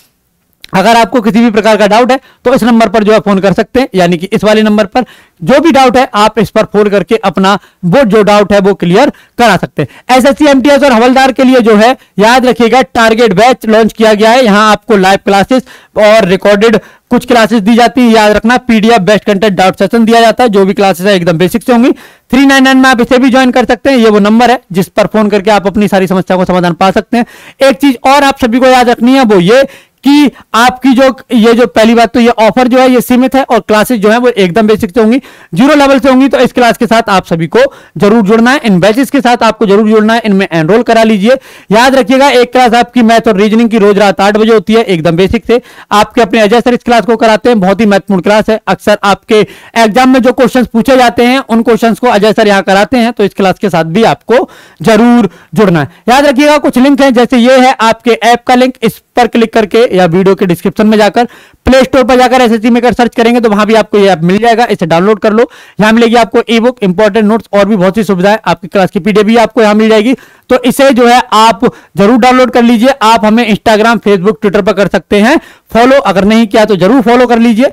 अगर आपको किसी भी प्रकार का डाउट है तो इस नंबर पर जो है फ़ोन कर सकते हैं। यानी कि इस वाले नंबर पर जो भी डाउट है, आप इस पर फ़ोन करके अपना वो जो डाउट है, वो क्लियर करा सकते हैं। एसएससी एमटीएस और हवलदार के लिए जो है, याद रखिएगा टारगेट बैच लॉन्च किया गया है। यहाँ आपको लाइव क्लासेस और रिकॉर्डेड कुछ क्लासेस दी जाती है। याद रखना PDF best content doubt session दिया जाता है। जो भी क्लासेस है, एकदम बेसिक से होंगी। थ्री नाइन नाइन में आप इसे भी ज्वाइन कर सकते हैं। ये वो नंबर है, जिस पर फ़ोन करके आप अपनी सारी समस्या को समाधान पा सकते हैं। एक चीज़ और आप सभी को याद रखनी है, वो ये कि आपकी जो, ये जो पहली बात तो ये ऑफ़र जो है, ये सीमित है और क्लासेस जो है वो एकदम बेसिक से होंगी। ज़ीरो लेवल से होंगी तो इस क्लास के साथ आप सभी को ज़रूर जुड़ना है। इन बैचेस के साथ आपको ज़रूर जुड़ना है। इनमें एनरोल करा लीजिए। याद रखिएगा, एक क्लास आपकी मैथ और रीजनिंग की रोज रात आठ बजे होती है, एकदम बेसिक से। आपके अपने अजय सर इस क्लास को कराते हैं, बहुत ही महत्वपूर्ण क्लास है। अक्सर आपके एग्ज़ाम में जो क्वेश्चन पूछे जाते हैं, उन क्वेश्चन को अजय सर यहाँ कराते हैं तो इस क्लास के साथ भी आपको ज़रूर जुड़ना है। याद रखिएगा, कुछ लिंक है, जैसे ये है आपके ऐप का लिंक इस पर क्लिक करके या वीडियो के डिस्क्रिप्शन में जाकर प्ले स्टोर पर जाकर एस एस मेकर सर्च करेंगे तो वहाँ भी आपको ये ऐप मिल जाएगा। इसे डाउनलोड कर लो। यहाँ मिलेगी आपको ई बुक इंपॉर्टेंट नोट्स और भी बहुत सी सुविधाएँ। आपकी क्लास की पीडीएफ भी आपको यहाँ मिल जाएगी। तो इसे जो है आप ज़रूर डाउनलोड कर लीजिए। आप हमें इंस्टाग्राम फेसबुक ट्विटर पर कर सकते हैं। फॉलो अगर नहीं किया तो ज़रूर फॉलो कर लीजिए।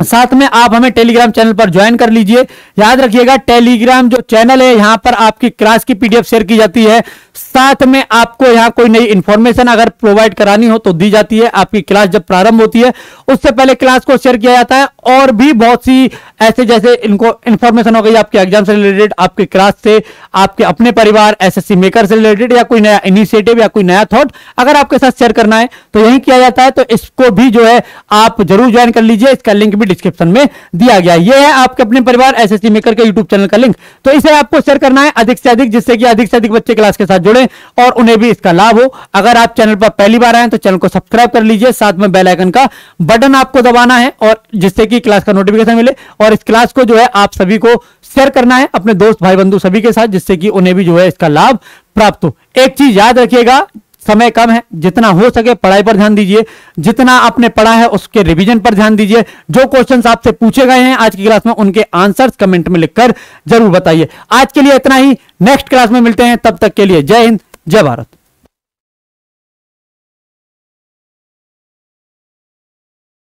साथ में आप हमें टेलीग्राम चैनल पर ज्वाइन कर लीजिए। याद रखिएगा, टेलीग्राम जो चैनल है, यहाँ पर आपकी क्लास की पीडीएफ शेयर की जाती है। साथ में आपको यहाँ कोई नई इंफॉर्मेशन अगर प्रोवाइड करानी हो तो दी जाती है। आपकी क्लास जब प्रारंभ होती है, उससे पहले क्लास को शेयर किया जाता है। और भी बहुत सी ऐसे जैसे इनको इंफॉर्मेशन हो गई आपके एग्ज़ाम से रिलेटेड आपके क्लास से, आपके अपने परिवार एसएससी मेकर से रिलेटेड या कोई नया इनिशिएटिव या कोई नया थॉट अगर आपके साथ शेयर करना है तो यही किया जाता है। तो इसको भी जो है, आप ज़रूर ज्वाइन कर लीजिए। इसका लिंक भी डिस्क्रिप्शन में दिया गया ये है आपके अपने परिवार एसएससी मेकर के यूट्यूब चैनल का लिंक तो इसे आपको शेयर करना है अधिक से अधिक, जिससे कि अधिक से अधिक बच्चे क्लास के साथ जुड़े और उन्हें भी इसका लाभ हो। अगर आप चैनल पर पहली बार आए तो चैनल को सब्सक्राइब कर लीजिए। साथ में बेल आइकन का बटन आपको दबाना है और जिससे कि क्लास का नोटिफिकेशन मिले। और इस क्लास को जो है आप सभी को शेयर करना है अपने दोस्त, भाई बंधु सभी के साथ, जिससे कि उन्हें भी जो है इसका लाभ प्राप्त हो। एक चीज़ याद रखिएगा समय कम है, जितना हो सके पढ़ाई पर ध्यान दीजिए, जितना आपने पढ़ा है उसके रिवीजन पर ध्यान दीजिए। जो क्वेश्चंस आपसे पूछे गए हैं आज की क्लास में, उनके आंसर्स कमेंट में लिखकर ज़रूर बताइए। आज के लिए इतना ही नेक्स्ट क्लास में मिलते हैं, तब तक के लिए जय हिंद, जय भारत।